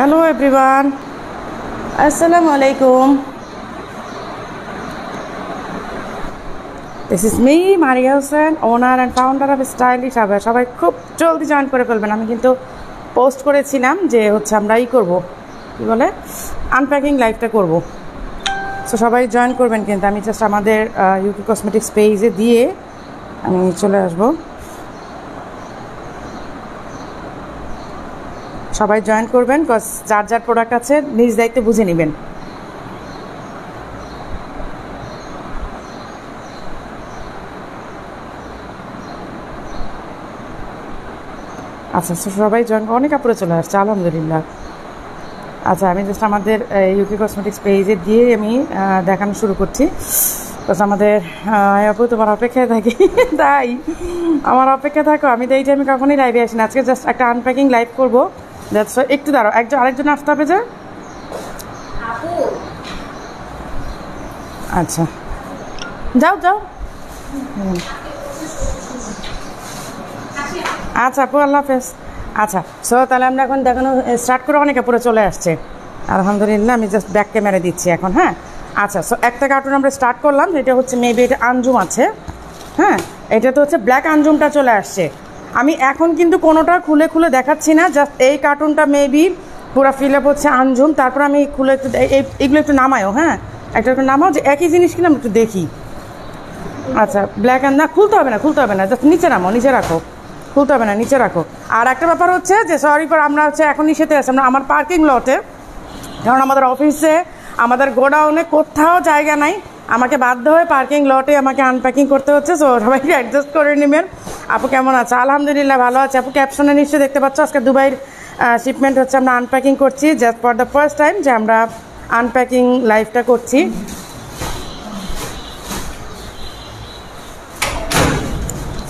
Hello everyone. Assalamu alaikum. This is me, Maria Hussein, owner and founder of stylish Abhay. সবাই খুব জলদি join করে ফেলবেন আমি কিন্তু পোস্ট করেছিলাম যে হচ্ছে আমরা ই করব কী বলে আনপ্যাকিং লাইফটা করব সো সবাই জয়েন করবেন কিন্তু আমি জাস্ট আমাদের ইউকি কসমেটিক্স পেজে দিয়ে আমি চলে আসব সবাই জয়েন করবেন কজ যার যার প্রোডাক্ট আছে, নিজ দায়িত্বে বুঝে নেবেন। আচ্ছা সবাই জয়েন অনেক আপুরে চলে আসছে, আলহামদুলিল্লাহ। আচ্ছা আমি জাস্ট আমাদের ইউকে কসমেটিক্স পেজে দিয়ে আমি দেখানো শুরু করছি। Because আমাদের আপু তোমার অপেক্ষায় থাকি, তাই। আমার অপেক্ষা থাকো, আমি তো এই টাইমে কখনোই লাইভে আসি না। আজকে জাস্ট একটা আনপ্যাকিং লাইভ করব। দ্যাটস একটু দাঁড়াও একজন আরেকজন আসতে হবে যে? আচ্ছা। যাও যাও। আচ্ছা আপু আল্লাহ হাফেজ। আচ্ছা সো তাহলে আমরা এখন দেখানো স্টার্ট করে অনেকে পুরো চলে আসছে। আলহামদুলিল্লাহ আমি জাস্ট ব্যাক ক্যামেরা দিচ্ছি এখন হ্যাঁ? আচ্ছা সো একটা কার্টুন আমরা স্টার্ট করলাম এটা হচ্ছে মেবি এটা আঞ্জুম আছে। হ্যাঁ? এটা তো হচ্ছে ব্ল্যাক আঞ্জুমটা চলে আসছে। আমি এখন কিন্তু কোনোটা খুলে খুলে দেখাচ্ছি না জাস্ট এই কার্টুনটা মেবি পুরো ফিল আপ হচ্ছে আঞ্জুম, তারপর আমি খুলে একটু এগুলো একটু নামায়ও হ্যাঁ? একটা একটু নামাও, যে একই জিনিস কিনা আমি একটু দেখি। আচ্ছা ব্ল্যাক অ্যান্ড না, খুলতে হবে না, খুলতে হবে না জাস্ট নিচে নামো, নিচে রাখো। খুলতে হবে না, নিচে রাখো। আর একটা ব্যাপার হচ্ছে যে সরি করে আমরা হচ্ছে এখন নিষেধে আছি, আমরা আমার পার্কিং লটে কারণ আমাদের অফিসে আমাদের গোডাউনে কোথাও জায়গা নাই। আমাকে বাধ্য হয়ে পার্কিং লটে আমাকে আনপ্যাকিং করতে হচ্ছে সো সবাইকে অ্যাডজাস্ট করে নেবেন। আপু কেমন আছে? আলহামদুলিল্লাহ ভালো আছে। আপু ক্যাপশনে নিশ্চয়ই দেখতে পাচ্ছ, আজকে দুবাইয়ের শিপমেন্ট হচ্ছে আমরা আনপ্যাকিং করছি just for the first time যে আমরা আনপ্যাকিং লাইফটা করছি।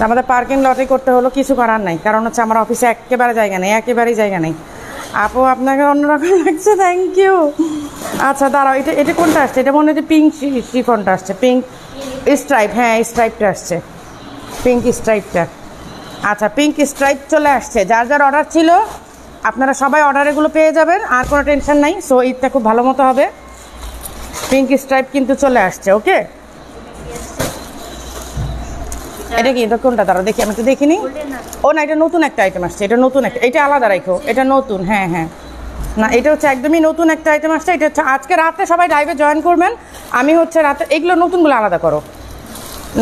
আমাদের পার্কিং লটে করতে হলো কিছু করার নাই, কারণ হচ্ছে আমার অফিসে একেবারে জায়গা নেই, একেবারেই জায়গা নেই। আপু, আপনাকে অন্যরকম লাগছে থ্যাংক ইউ আচ্ছা দাঁড়াও, এটা এটা কোনটা আসছে? এটা মনে হচ্ছে পিঙ্ক শিফনটা আসছে পিঙ্ক স্ট্রাইপ হ্যাঁ স্ট্রাইপটা আসছে পিঙ্ক স্ট্রাইপটা আচ্ছা পিঙ্ক স্ট্রাইপ চলে আসছে, যার যার অর্ডার ছিল, আপনারা সবাই অর্ডার এগুলো পেয়ে যাবেন, আর কোনো টেনশন নাই সো ঈদটা খুব ভালো মতো হবে। পিঙ্ক স্ট্রাইপ কিন্তু চলে আসছে ওকে এটা কি কোনটা? দাঁড়া দেখি আমি একটু দেখিনি। ও না এটা নতুন একটা আইটেম আসছে এটা নতুন একটা এটা আলাদা রাখো এটা নতুন হ্যাঁ হ্যাঁ। না এটা হচ্ছে একদমই নতুন একটা আইটেম আসছে এটা হচ্ছে আজকে রাতে সবাই লাইভে জয়েন করবেন আমি হচ্ছে রাতে এগুলো নতুনগুলো আলাদা করো।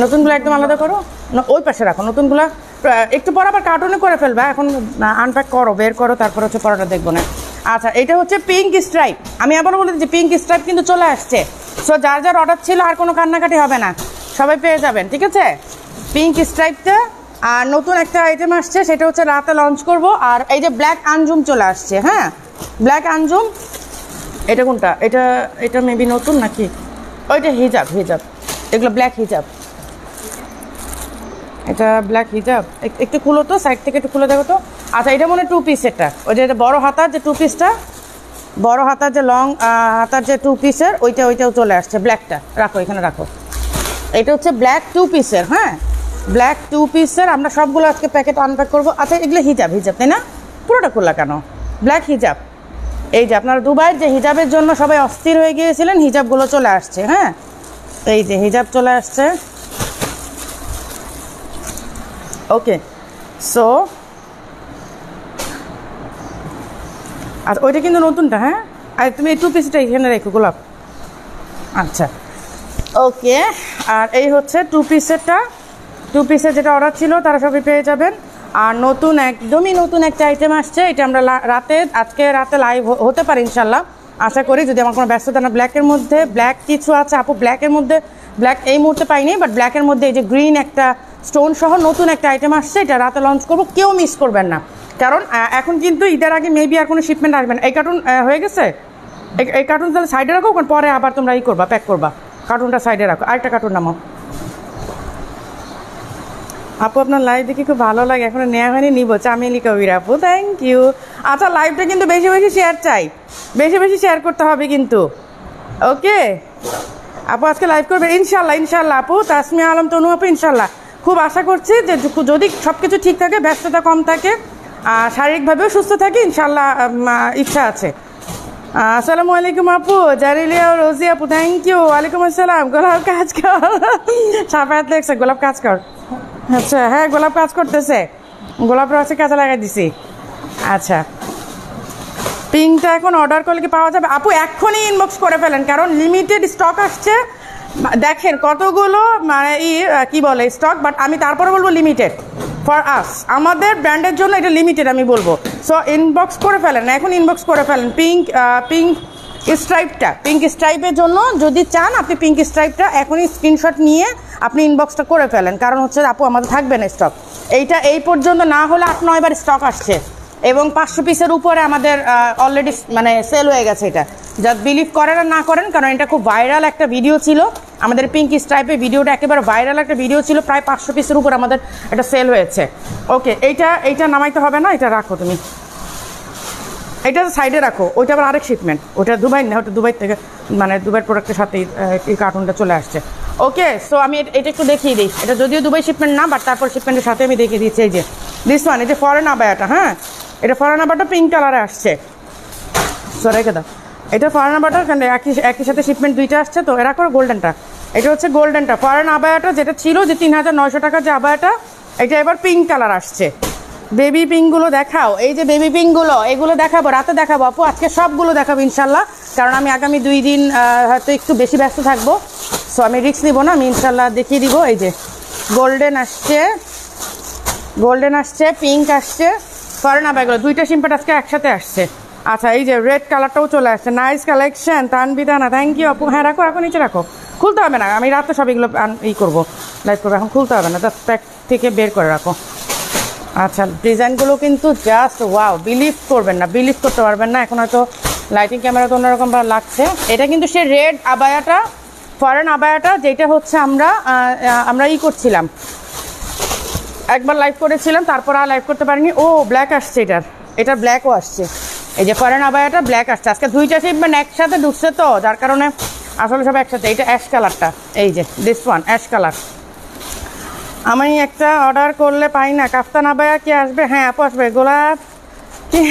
নতুনগুলো একদম আলাদা করো। না ওই পাশে রাখো নতুনগুলো একটু পর আবার কার্টুনে করে ফেলবা এখন আনপ্যাক করো বের করো তারপর হচ্ছে পরোটা দেখব না। আচ্ছা এটা হচ্ছে পিঙ্ক স্ট্রাইপ আমি আবারও বলে দিচ্ছি পিঙ্ক স্ট্রাইপ কিন্তু চলে আসছে। সো যার যার অর্ডার ছিল আর কোনো কান্নাকাটি হবে না। সবাই পেয়ে যাবেন ঠিক আছে? পিঙ্ক স্ট্রাইপটা, আর নতুন একটা আইটেম আসছে, সেটা হচ্ছে রাতে লঞ্চ করব, আর এই যে ব্ল্যাক আঞ্জুম চলে আসছে হ্যাঁ? ব্ল্যাক আঞ্জুম, এটা কোনটা? এটা এটা মেবি নতুন নাকি? ওইটা হিজাব হিজাব এগুলো ব্ল্যাক হিজাব এটা ব্ল্যাক হিজাব একটু খুলো তো সাইড থেকে একটু খুলে দেখো তো। আচ্ছা এটা মনে টু পিস এটা। ওই যে, এটা বড় হাতার যে টু পিসটা বড় হাতার যে লং হাতার যে টু পিসের ওইটা, ওইটাও চলে আসছে ব্ল্যাকটা রাখো, এখানে রাখো। এটা হচ্ছে ব্ল্যাক টু পিসের হ্যাঁ? ব্ল্যাক টু পিসের আমরা সবগুলো আজকে প্যাকেট আনপ্যাক করব। আচ্ছা এগুলো হিজাব হিজাব তাই না? পুরোটা খোলা কেন? ব্ল্যাক হিজাব এই যে আপনারা দুবাইয়ের যে হিজাবের জন্য সবাই অস্থির হয়ে গিয়েছিলেন হিজাবগুলো চলে আসছে হ্যাঁ? এই যে হিজাব চলে আসছে। ওকে সো আর ওইটা কিন্তু নতুনটা হ্যাঁ? আর, তুমি এই টু পিসটা এখানে রেখো, গোলাপ। আচ্ছা। ওকে আর এই হচ্ছে টু। পিসেরটা টু পিসের যেটা অর্ডার ছিল, তারা সবই পেয়ে যাবেন। আর নতুন, একদমই নতুন একটা আইটেম আসছে, এটা আমরা রাতে, আজকে রাতে লাইভ হতে পারে ইনশাল্লাহ আশা করি যদি আমার কোনো ব্যস্ততা না ব্ল্যাকের মধ্যে ব্ল্যাক কিছু আছে, আপু ব্ল্যাকের মধ্যে ব্ল্যাক এই মুহূর্তে পাইনি বাট ব্ল্যাকের মধ্যে এই যে গ্রিন একটা স্টোন সহ নতুন একটা আইটেম আসছে, এটা রাতে লঞ্চ করব, কেউ মিস করবেন না। কারণ এখন কিন্তু ঈদের আগে মেবি আর কোনো শিপমেন্ট আসবে না। এই কার্টুন হয়ে গেছে? এই- কার্টুন তাহলে সাইডে রাখো পরে আবার তোমরা ই করবা প্যাক করবা। কার্টুনটা সাইডে রাখো। আরেকটা কার্টুন নামো। আপু, আপনার লাইভ দেখে খুব ভালো লাগে। এখন নেওয়া হয়নি, নিবো। চামেলি কবির আপু থ্যাংক ইউ আচ্ছা লাইভটা কিন্তু বেশি বেশি শেয়ার চাই। বেশি বেশি শেয়ার করতে হবে কিন্তু। ওকে আপু, আজকে লাইভ করবে। ইনশাল্লাহ ইনশাল্লাহ আপু, তাসমিয়া আলম, তনু আপু ইনশাল্লাহ খুব আশা করছি যে যদি সব কিছু ঠিক থাকে, ব্যস্ততা কম থাকে, আর শারীরিকভাবেও সুস্থ থাকি ইনশাল্লাহ ইচ্ছা আছে। আসসালামু আলাইকুম আপু, জারিলিয়া রোজি আপু থ্যাংক ইউ ওয়ালাইকুম আসসালাম। গোলাপ কাজ কর। সাফায়াত লেগছে। গোলাপ কাজ কর। আচ্ছা হ্যাঁ গোলাপ কাজ করতেছে। গোলাপ রসে কাজে লাগাই দিছি। আচ্ছা। পিঙ্কটা এখন অর্ডার করলে কি পাওয়া যাবে? আপু, এক্ষুনি ইনবক্স করে ফেলেন, কারণ লিমিটেড স্টক আসছে। দেখেন কতগুলো মানে ই কি বলে স্টক বাট আমি তারপরে বলব লিমিটেড ফর আস আমাদের ব্র্যান্ডের জন্য এটা লিমিটেড আমি বলব। সো ইনবক্স করে ফেলেন, এখন ইনবক্স করে ফেলেন। পিঙ্ক পিঙ্ক স্ট্রাইপটা পিঙ্ক স্ট্রাইপের জন্য যদি চান, আপনি পিঙ্ক স্ট্রাইপটা এখনই স্ক্রিনশট নিয়ে আপনি ইনবক্সটা করে ফেলেন। কারণ হচ্ছে আপু, আমাদের থাকবে না স্টক এইটা এই পর্যন্ত না হলে আট নয়বার স্টক আসছে। এবং পাঁচশো পিসের উপরে আমাদের অলরেডি মানে সেল হয়ে গেছে এটা। যা বিলিভ করেন আর না করেন, কারণ এটা খুব ভাইরাল একটা ভিডিও ছিল। আমাদের পিঙ্ক স্ট্রাইপের ভিডিওটা একেবারে ভাইরাল একটা ভিডিও ছিল, প্রায় পাঁচশো পিসের উপর আমাদের এটা সেল হয়েছে। ওকে এইটা এইটা নামাইতে হবে না, এটা রাখো তুমি। এটা সাইডে রাখো ওইটা আবার আরেক শিপমেন্ট ওটা দুবাই না ওটা দুবাই থেকে মানে দুবাই প্রোডাক্টের আহ, এই কার্টুনটা চলে আসছে। ওকে সো আমি এটা একটু দেখিয়ে দিই। এটা যদিও দুবাই শিপমেন্ট না বাট তারপর শিপমেন্টের সাথে আমি দেখিয়ে দিচ্ছি এই যে দিস ওয়ান এই যে ফরেন আবায়াটা হ্যাঁ? এটা ফরেন আবাটা পিঙ্ক কালারে আসছে। সো রেখে দাও। এটা ফরেন আবাটা একই একই সাথে শিপমেন্ট দুইটা আসছে তো এরা করে গোল্ডেনটা এটা হচ্ছে গোল্ডেনটা ফরেন আবায়াটা যেটা ছিল যে তিন হাজার নয়শো টাকার যে আবায়াটা এটা এবার পিঙ্ক কালার আসছে। বেবি পিঙ্কগুলো দেখাও। এই যে বেবি পিঙ্কগুলো, এগুলো দেখাবো, রাতে দেখাবো। আপু, আজকে সবগুলো দেখাবো ইনশাল্লাহ। কারণ আমি আগামী দুই দিন হয়তো একটু বেশি ব্যস্ত থাকব। সো আমি রিক্স নিব না, আমি ইনশাল্লাহ দেখিয়ে দিব। এই যে, গোল্ডেন আসছে গোল্ডেন আসছে, পিঙ্ক আসছে। ফরেন আবাইগুলো দুইটা সিম্পেট আজকে একসাথে আসছে। আচ্ছা এই যে রেড কালারটাও চলে আসছে। নাইস কালেকশন তানবিদানা থ্যাংক ইউ আপু। হ্যাঁ রাখো রাখো, নিচে রাখো। খুলতে হবে না, আমি রাতে সব এগুলো ই করব। লাইভ করব, এখন খুলতে হবে না জাস্ট প্যাক থেকে বের করে রাখো। আচ্ছা ডিজাইনগুলো কিন্তু জাস্ট ওয়াও বিলিভ করবেন না বিলিভ করতে পারবেন না। এখন হয়তো লাইটিং ক্যামেরা তো অন্যরকম ভাবে লাগছে। এটা কিন্তু সে রেড আবায়াটা ফরেন আবায়াটা, যেটা হচ্ছে আমরা আমরা ই করছিলাম। একবার লাইভ করেছিলাম, তারপর আর লাইভ করতে পারিনি। ও ব্ল্যাক আসছে এটার। এটা ব্ল্যাকও আসছে। এই যে ফরেন আবায়াটা ব্ল্যাক আসছে। আজকে দুইটা শিপমেন্ট একসাথে ঢুকছে তো, যার কারণে আসলে সব একসাথে। এটা অ্যাশ কালারটা এই যে দিস ওয়ান অ্যাশ কালার আমি একটা অর্ডার করলে পাই না। কাফতান আবায়া কি আসবে? হ্যাঁ আপু আসবে। গোলাপ কি?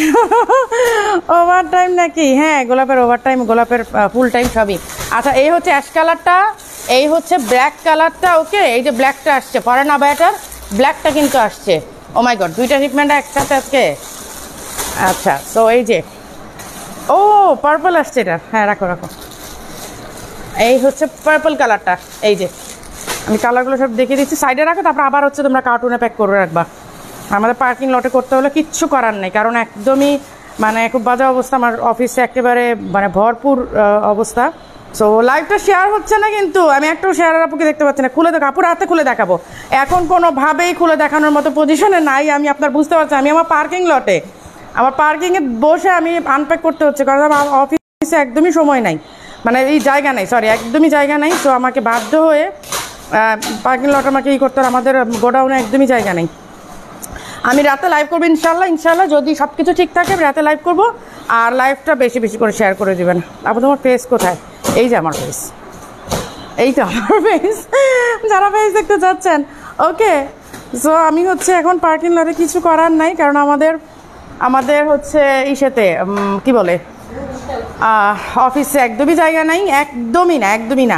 ওভার টাইম নাকি? হ্যাঁ গোলাপের ওভার টাইম গোলাপের ফুল টাইম সবই। আচ্ছা এই হচ্ছে অ্যাশ কালারটা এই হচ্ছে ব্ল্যাক কালারটা ওকে এই যে ব্ল্যাকটা আসছে ফরেন আবায়াটার ব্ল্যাকটা কিন্তু আসছে। ও মাই গড দুইটা শিপমেন্ট একসাথে আজকে। আচ্ছা তো এই যে, ও পার্পল আসছে এটা। হ্যাঁ রাখো রাখো। এই হচ্ছে পার্পল কালারটা এই যে। আমি কালারগুলো সব দেখিয়ে দিচ্ছি। সাইডে রাখো, তারপর আবার হচ্ছে তোমরা কার্টুনে প্যাক করে রাখবা। আমাদের পার্কিং লটে করতে হলে কিচ্ছু করার নেই, কারণ একদমই মানে খুব বাজে অবস্থা। আমার অফিসে একেবারে মানে ভরপুর অবস্থা। সো লাইভটা শেয়ার হচ্ছে না কিন্তু, আমি একটাও শেয়ারের আপুকে দেখতে পাচ্ছি না। খুলে দেখো, আপুর হাতে খুলে দেখাবো। এখন কোনোভাবেই খুলে দেখানোর মতো পজিশনে নাই, আমি আপনার বুঝতে পারছি। আমি আমার পার্কিং লটে আমার পার্কিংয়ে বসে আমি আনপ্যাক করতে হচ্ছে, কারণ আমার অফিসে একদমই সময় নাই। মানে এই জায়গা নেই সরি একদমই জায়গা নেই। তো আমাকে বাধ্য হয়ে পার্কিং লট আমাকে ই করতে হবে, আমাদের গোডাউনে একদমই জায়গা নেই। আমি রাতে লাইভ করব ইনশাল্লাহ ইনশাল্লাহ যদি সব কিছু ঠিক থাকে রাতে লাইভ করব। আর লাইভটা বেশি বেশি করে শেয়ার করে দেবেন। আপনি তোমার ফেস কোথায়? এই যে আমার ফেস এই তো আমার ফেস যারা ফেস দেখতে চাচ্ছেন। ওকে সো আমি হচ্ছে এখন পার্কিং লটে কিছু করার নাই কারণ আমাদের আমাদের হচ্ছে ইসেতে কি বলে? অফিসে একদমই জায়গা নাই একদমই না একদমই না।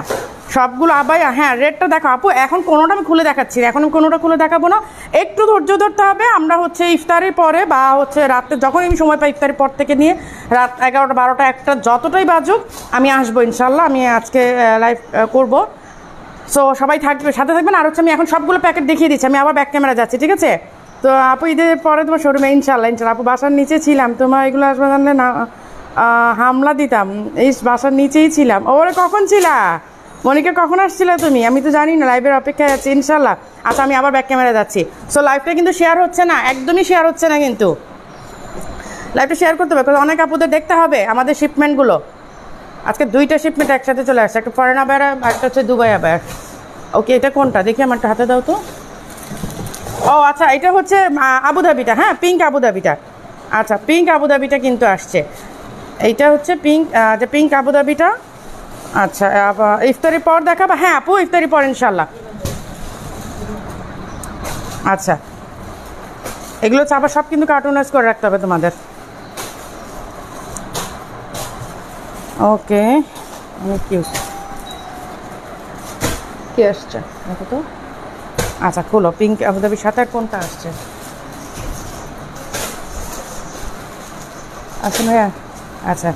সবগুলো আবার হ্যাঁ রেটটা দেখো আপু, এখন কোনোটা আমি খুলে দেখাচ্ছি এখন কোনোটা খুলে দেখাবো না। একটু ধৈর্য ধরতে হবে, আমরা হচ্ছে ইফতারের পরে বা হচ্ছে রাতে যখন আমি সময় পাই ইফতারের পর থেকে নিয়ে, রাত এগারোটা, বারোটা, একটা, যতটাই বাজুক, আমি আসব ইনশাল্লাহ আমি আজকে লাইভ করব। সো সবাই থাকবে, সাথে থাকবেন, আর হচ্ছে আমি এখন সবগুলো প্যাকেট দেখিয়ে দিচ্ছি, আমি আবার ব্যাক ক্যামেরা যাচ্ছি, ঠিক আছে? তো আপু, ঈদের পরে তোমার শোরুমে ইনশাল্লাহ ইনশাল্লাহ আপু, বাসার নিচে ছিলাম তোমার এগুলো আসবে জানলে না হামলা দিতাম এই বাসার নিচেই ছিলাম। ওরে, কখন ছিলা? মনিকা, কখন আসছিলে তুমি? আমি তো জানি না, লাইভের অপেক্ষায় আছি ইনশাল্লাহ আচ্ছা আমি আবার ব্যাক ক্যামেরা যাচ্ছি। সো লাইভটা কিন্তু শেয়ার হচ্ছে না, একদমই শেয়ার হচ্ছে না কিন্তু। লাইভটা শেয়ার করতে হবে কারণ অনেক আপুদের দেখতে হবে আমাদের শিপমেন্টগুলো আজকে দুইটা শিপমেন্ট একসাথে চলে আসছে, একটা ফরেন আবার একটা হচ্ছে দুবাই আবার। ওকে এটা কোনটা? দেখি আমারটা হাতে দাও তো। ও আচ্ছা এটা হচ্ছে আবুধাবিটা হ্যাঁ পিঙ্ক আবুধাবিটা আচ্ছা পিঙ্ক আবুধাবিটা কিন্তু আসছে। এইটা হচ্ছে পিঙ্ক যে পিঙ্ক আবুধাবিটা আচ্ছা ইফতারির পর দেখাবা? হ্যাঁ আপু ইফতারির পর ইনশাল্লাহ আচ্ছা। এগুলো আবার সব কিন্তু কার্টুনাইজ করে রাখতে হবে তোমাদের। ওকে অনেক কিউট কি আসছে? দেখো তো। আচ্ছা খোলো। পিঙ্ক আবুধাবির সাথে আর কোনটা আসছে? আচ্ছা ভাইয়া আচ্ছা।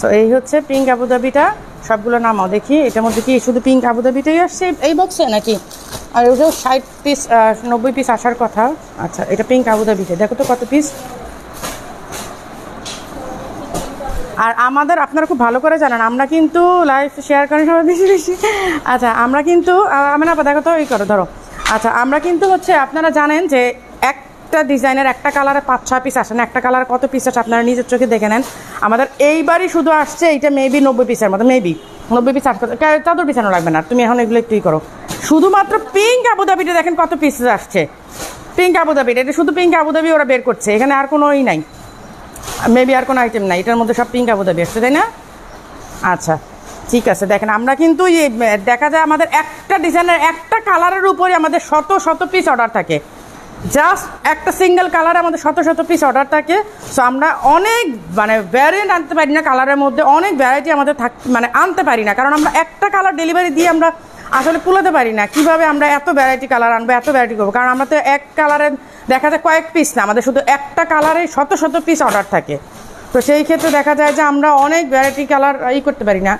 সো এই হচ্ছে পিঙ্ক আবুধাবিটা। সবগুলো নামাও, দেখি এটার মধ্যে কি শুধু পিঙ্ক আবুধাবিটাই আসছে এই বক্সে নাকি? আর ওটাও ষাট পিস নব্বই পিস আসার কথা। আচ্ছা এটা পিঙ্ক আবুধাবিতে দেখো তো কত পিস আর আমাদের আপনারা খুব ভালো করে জানেন, আমরা কিন্তু লাইভ শেয়ার করেন, সবাই বেশি বেশি। আচ্ছা আমরা কিন্তু আমি না দেখো তো, এই করো, ধরো। আচ্ছা আমরা কিন্তু হচ্ছে, আপনারা জানেন যে একটা ডিজাইনের একটা কালারে পাঁচ, ছয় পিস আসে না, একটা কালার কত পিস আছে আপনারা নিজের চোখে দেখে নেন। আমাদের এইবারই শুধু আসছে এইটা মেবি নব্বই পিসের মতো মেবি নব্বই পিস আসতে চাদর বিছানো লাগবে না, তুমি এখন এগুলো একটুই করো। শুধুমাত্র পিঙ্ক আবুধাবিতে দেখেন কত পিস আসছে। পিঙ্ক আবুধাবিটা এটা শুধু পিঙ্ক আবুধাবি ওরা বের করছে, এখানে আর কোনো ই নাই। মেবি আর কোনো আইটেম নাই, এটার মধ্যে সব পিঙ্ক আবুধাবি আসছে, তাই না? আচ্ছা ঠিক আছে, দেখেন আমরা কিন্তু দেখা যায় আমাদের একটা ডিজাইনের একটা কালারের উপরে আমাদের শত শত পিস অর্ডার থাকে। জাস্ট একটা সিঙ্গেল কালারে আমাদের শত শত পিস অর্ডার থাকে। সো আমরা অনেক মানে ভ্যারিয়েন্ট আনতে পারি না কালারের মধ্যে। অনেক ভ্যারাইটি আমাদের থাক মানে আনতে পারি না। কারণ আমরা একটা কালার ডেলিভারি দিয়ে আমরা আসলে কুলাতে পারি না। কীভাবে আমরা এত ভ্যারাইটি কালার আনব, এত ভ্যারাইটি করব? কারণ আমরা তো এক কালারের দেখা যায় কয়েক পিস না। আমাদের শুধু একটা কালারে শত শত পিস অর্ডার থাকে। তো সেই ক্ষেত্রে দেখা যায় যে আমরা অনেক ভ্যারাইটি কালার ই করতে পারি না।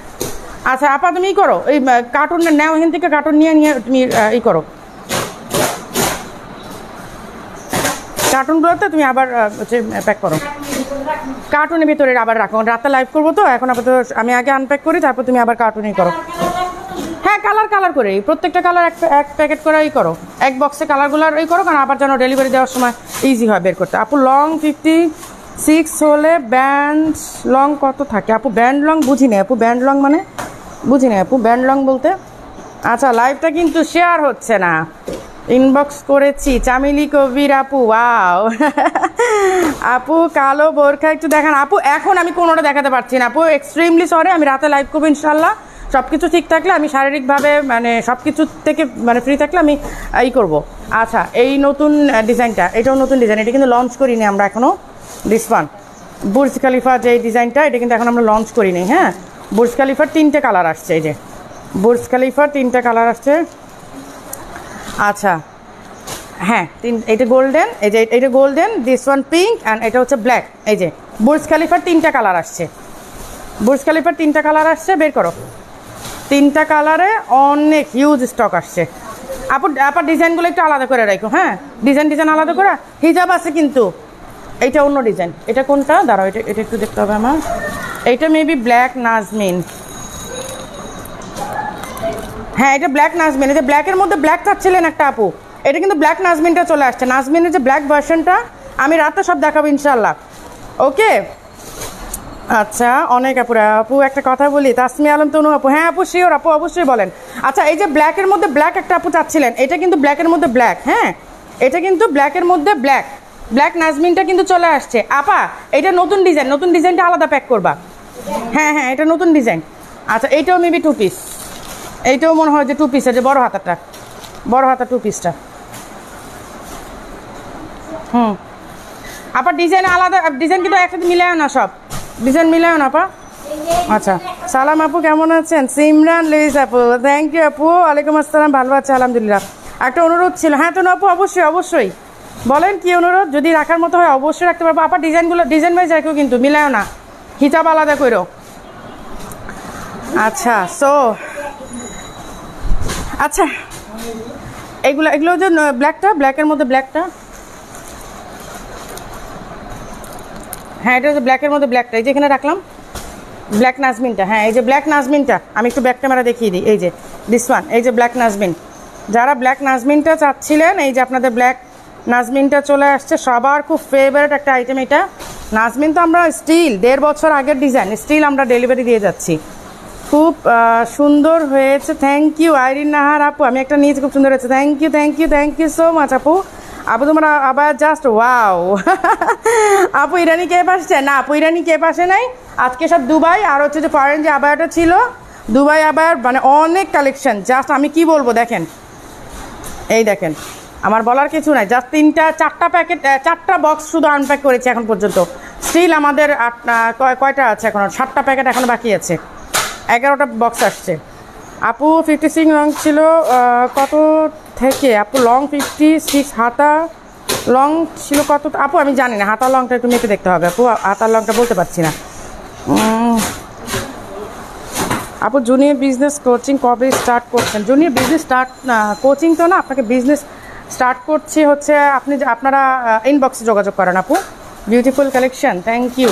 আচ্ছা আপা, তুমি ই করো। এই কার্টুন নেও, এখান থেকে কার্টুন নিয়ে নিয়ে, তুমি ই করো। কার্টুনগুলোতে তুমি আবার হচ্ছে প্যাক করো। কার্টুনের ভিতরে আবার রাখো। রাতে লাইভ করব তো, এখন আপাতত আমি আগে আনপ্যাক করি, তারপর তুমি আবার কার্টুনই করো। হ্যাঁ কালার কালার করে। প্রত্যেকটা কালার এক এক প্যাকেট করে ই করো। এক বক্সে কালারগুলোর ই করো, কারণ আবার যেন ডেলিভারি দেওয়ার সময় ইজি হয় বের করতে। আপু লং ফিফটি সিক্স হলে ব্যান্ড লং কত থাকে? আপু ব্যান্ড লং বুঝি না আপু ব্যান্ড লং মানে? বুঝি না আপু ব্যান্ড লং বলতে? আচ্ছা লাইভটা কিন্তু শেয়ার হচ্ছে না। ইনবক্স করেছি। চামিলি কবির আপু ওয়াও আপু, কালো বোরখা একটু দেখান। আপু, এখন আমি কোনোটা দেখাতে পারছি না। আপু এক্সট্রিমলি সরি আমি রাতে লাইভ করব ইনশাল্লাহ সব কিছু ঠিক থাকলে আমি শারীরিকভাবে মানে সব কিছু থেকে মানে ফ্রি থাকলে আমি ই করব। আচ্ছা এই নতুন ডিজাইনটা এটাও নতুন ডিজাইন এটা কিন্তু লঞ্চ করিনি আমরা এখনও ওয়ান বুর্জ খালিফা যে ডিজাইনটা এটা কিন্তু এখন আমরা লঞ্চ করিনি হ্যাঁ? বুর্জ খালিফার তিনটে কালার আসছে, এই যে। বুর্জ খালিফার তিনটে কালার আসছে। আচ্ছা। হ্যাঁ তিন এটা গোল্ডেন এই যে এটা golden this one pink and এটা হচ্ছে ব্ল্যাক এই যে বুর্জ খালিফার তিনটা কালার আসছে। বুর্জ খালিফার তিনটা কালার আসছে, বের করো। তিনটা কালারে অনেক হিউজ স্টক আসছে। আপু আপার ডিজাইনগুলো একটু আলাদা করে রাখো হ্যাঁ? ডিজাইন ডিজাইন আলাদা করে হিজাব আছে কিন্তু। এইটা অন্য ডিজাইন এটা কোনটা? দাঁড়াও, এটা এটা একটু দেখতে হবে আমার। এইটা মেবি ব্ল্যাক নাজমিন হ্যাঁ এটা ব্ল্যাক নাজমিন এটা ব্ল্যাকের মধ্যে ব্ল্যাক চাচ্ছিলেন একটা আপু। এটা কিন্তু ব্ল্যাক নাজমিনটা চলে আসছে। নাজমিনের যে ব্ল্যাক ভার্সনটা আমি রাতে সব দেখাবো ইনশাল্লাহ ওকে? আচ্ছা অনেক আপুরা। আপু, একটা কথা বলি তাসমি আলম তনু আপু। হ্যাঁ আপু শিওর আপু, অবশ্যই বলেন। আচ্ছা এই যে ব্ল্যাকের মধ্যে ব্ল্যাক একটা আপু চাচ্ছিলেন, এটা কিন্তু ব্ল্যাকের মধ্যে ব্ল্যাক হ্যাঁ? এটা কিন্তু ব্ল্যাকের মধ্যে ব্ল্যাক ব্ল্যাক নাজমিনটা কিন্তু চলে আসছে। আপা, এটা নতুন ডিজাইন নতুন ডিজাইনটা আলাদা প্যাক করবা। হ্যাঁ হ্যাঁ এটা নতুন ডিজাইন আচ্ছা এইটাও মেবি টু পিস এইটাও মনে হয় যে টু পিসের যে বড় হাতাটা। বড় হাতা টু। পিসটা হুম। আপা ডিজাইন আলাদা ডিজাইন কিন্তু একসাথে মিলায় না সব। ডিজাইন মিলায় না, আপা। আচ্ছা। সালাম আপু, কেমন আছেন? সিমরান, লুইস আপু থ্যাংক ইউ আপু। ওয়ালাইকুম আসসালাম, ভালো আছে, আলহামদুলিল্লাহ। একটা অনুরোধ ছিল। হ্যাঁ তো আপু, অবশ্যই অবশ্যই। বলেন কি অনুরোধ? যদি রাখার মতো হয়, অবশ্যই রাখতে পারব। আপা ডিজাইনগুলো ডিজাইন ওয়াইজ রাখো কিন্তু মিলায়ও না। হিসাব আলাদা করো আচ্ছা সো আচ্ছা এগুলো এগুলো যে ব্ল্যাকটা ব্ল্যাকের মধ্যে ব্ল্যাকটা হ্যাঁ এটা হচ্ছে ব্ল্যাকের মধ্যে ব্ল্যাকটা এই যে এখানে রাখলাম ব্ল্যাক নাজমিনটা। হ্যাঁ এই যে ব্ল্যাক নাজমিনটা, আমি একটু ব্যাক ক্যামেরা দেখিয়ে দিই। এই যে দিস ওয়ান এই যে ব্ল্যাক নাজমিন। যারা ব্ল্যাক নাজমিনটা চাচ্ছিলেন, এই যে আপনাদের ব্ল্যাক নাজমিনটা চলে আসছে, সবার খুব ফেভারেট একটা আইটেম এটা। নাজমিন তো আমরা স্টিল দেড় বছর আগের ডিজাইন স্টিল আমরা ডেলিভারি দিয়ে যাচ্ছি। খুব সুন্দর হয়েছে। থ্যাংক ইউ আইরিন নাহার আপু। আমি একটা নিয়েছি, খুব সুন্দর হয়েছে। Thank you thank you thank you so much আপু। আপু, তোমার আবার জাস্ট ওয়াও আপু, ইরানি কে পাশে না, আপু, ইরানি কে পাশে নাই। আজকে সব দুবাই, আর হচ্ছে যে ফরেন যে আবারটা ছিল, দুবাই আবার মানে অনেক কালেকশন জাস্ট আমি কি বলব, দেখেন। এই দেখেন, আমার বলার কিছু নাই। জাস্ট তিনটা, চারটা প্যাকেট চারটা বক্স শুধু আনপ্যাক করেছি এখন পর্যন্ত। স্টিল আমাদের কয়টা আছে এখন? সাতটা প্যাকেট এখন বাকি আছে। এগারোটা বক্স আসছে। আপু ফিফটি সিক্স রং ছিল কত থেকে? আপু লং ফিফটি সিক্স হাতা লং ছিল কত? আপু, আমি জানি না, হাতা লংটা একটু মেপে দেখতে হবে। আপু হাতার লংটা বলতে পারছি না। আপু জুনিয়র বিজনেস কোচিং কবে স্টার্ট করছেন? জুনিয়র বিজনেস স্টার্ট কোচিং তো না, আপনাকে বিজনেস স্টার্ট করছি হচ্ছে আপনি আপনারা ইনবক্সে যোগাযোগ করেন, আপু। বিউটিফুল কালেকশন থ্যাংক ইউ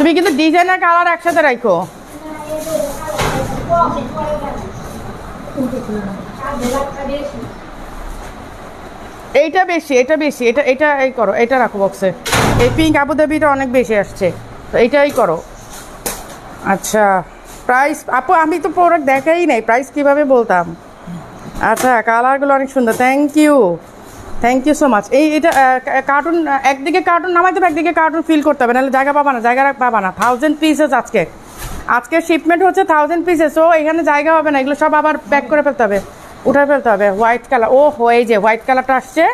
তুমি কিন্তু ডিজাইন আর কালার একসাথে রাখো। এইটা বেশি, এটা বেশি, এটা এটা এই করো, এটা রাখো বক্সে এই পিঙ্ক আবুধাবিটা অনেক বেশি আসছে। তো এইটাই করো। আচ্ছা প্রাইস আপু, আমি তো প্রোডাক্ট দেখাই নাই প্রাইস কীভাবে বলতাম? আচ্ছা কালারগুলো অনেক সুন্দর thank you thank you so much এই, এটা কার্টুন একদিকে কার্টুন নামাইতে হবে একদিকে কার্টুন ফিল করতে হবে, নাহলে জায়গা পাবা না, জায়গা পাবা না। থাউজেন্ড পিসেস আজকে। আজকে শিপমেন্ট হচ্ছে থাউজেন্ড পিসেস ও, এখানে জায়গা হবে না, এগুলো সব আবার প্যাক করে ফেলতে হবে উঠে ফেলতে হবে। হোয়াইট কালার ও হয়ে যে হোয়াইট কালারটা আসছে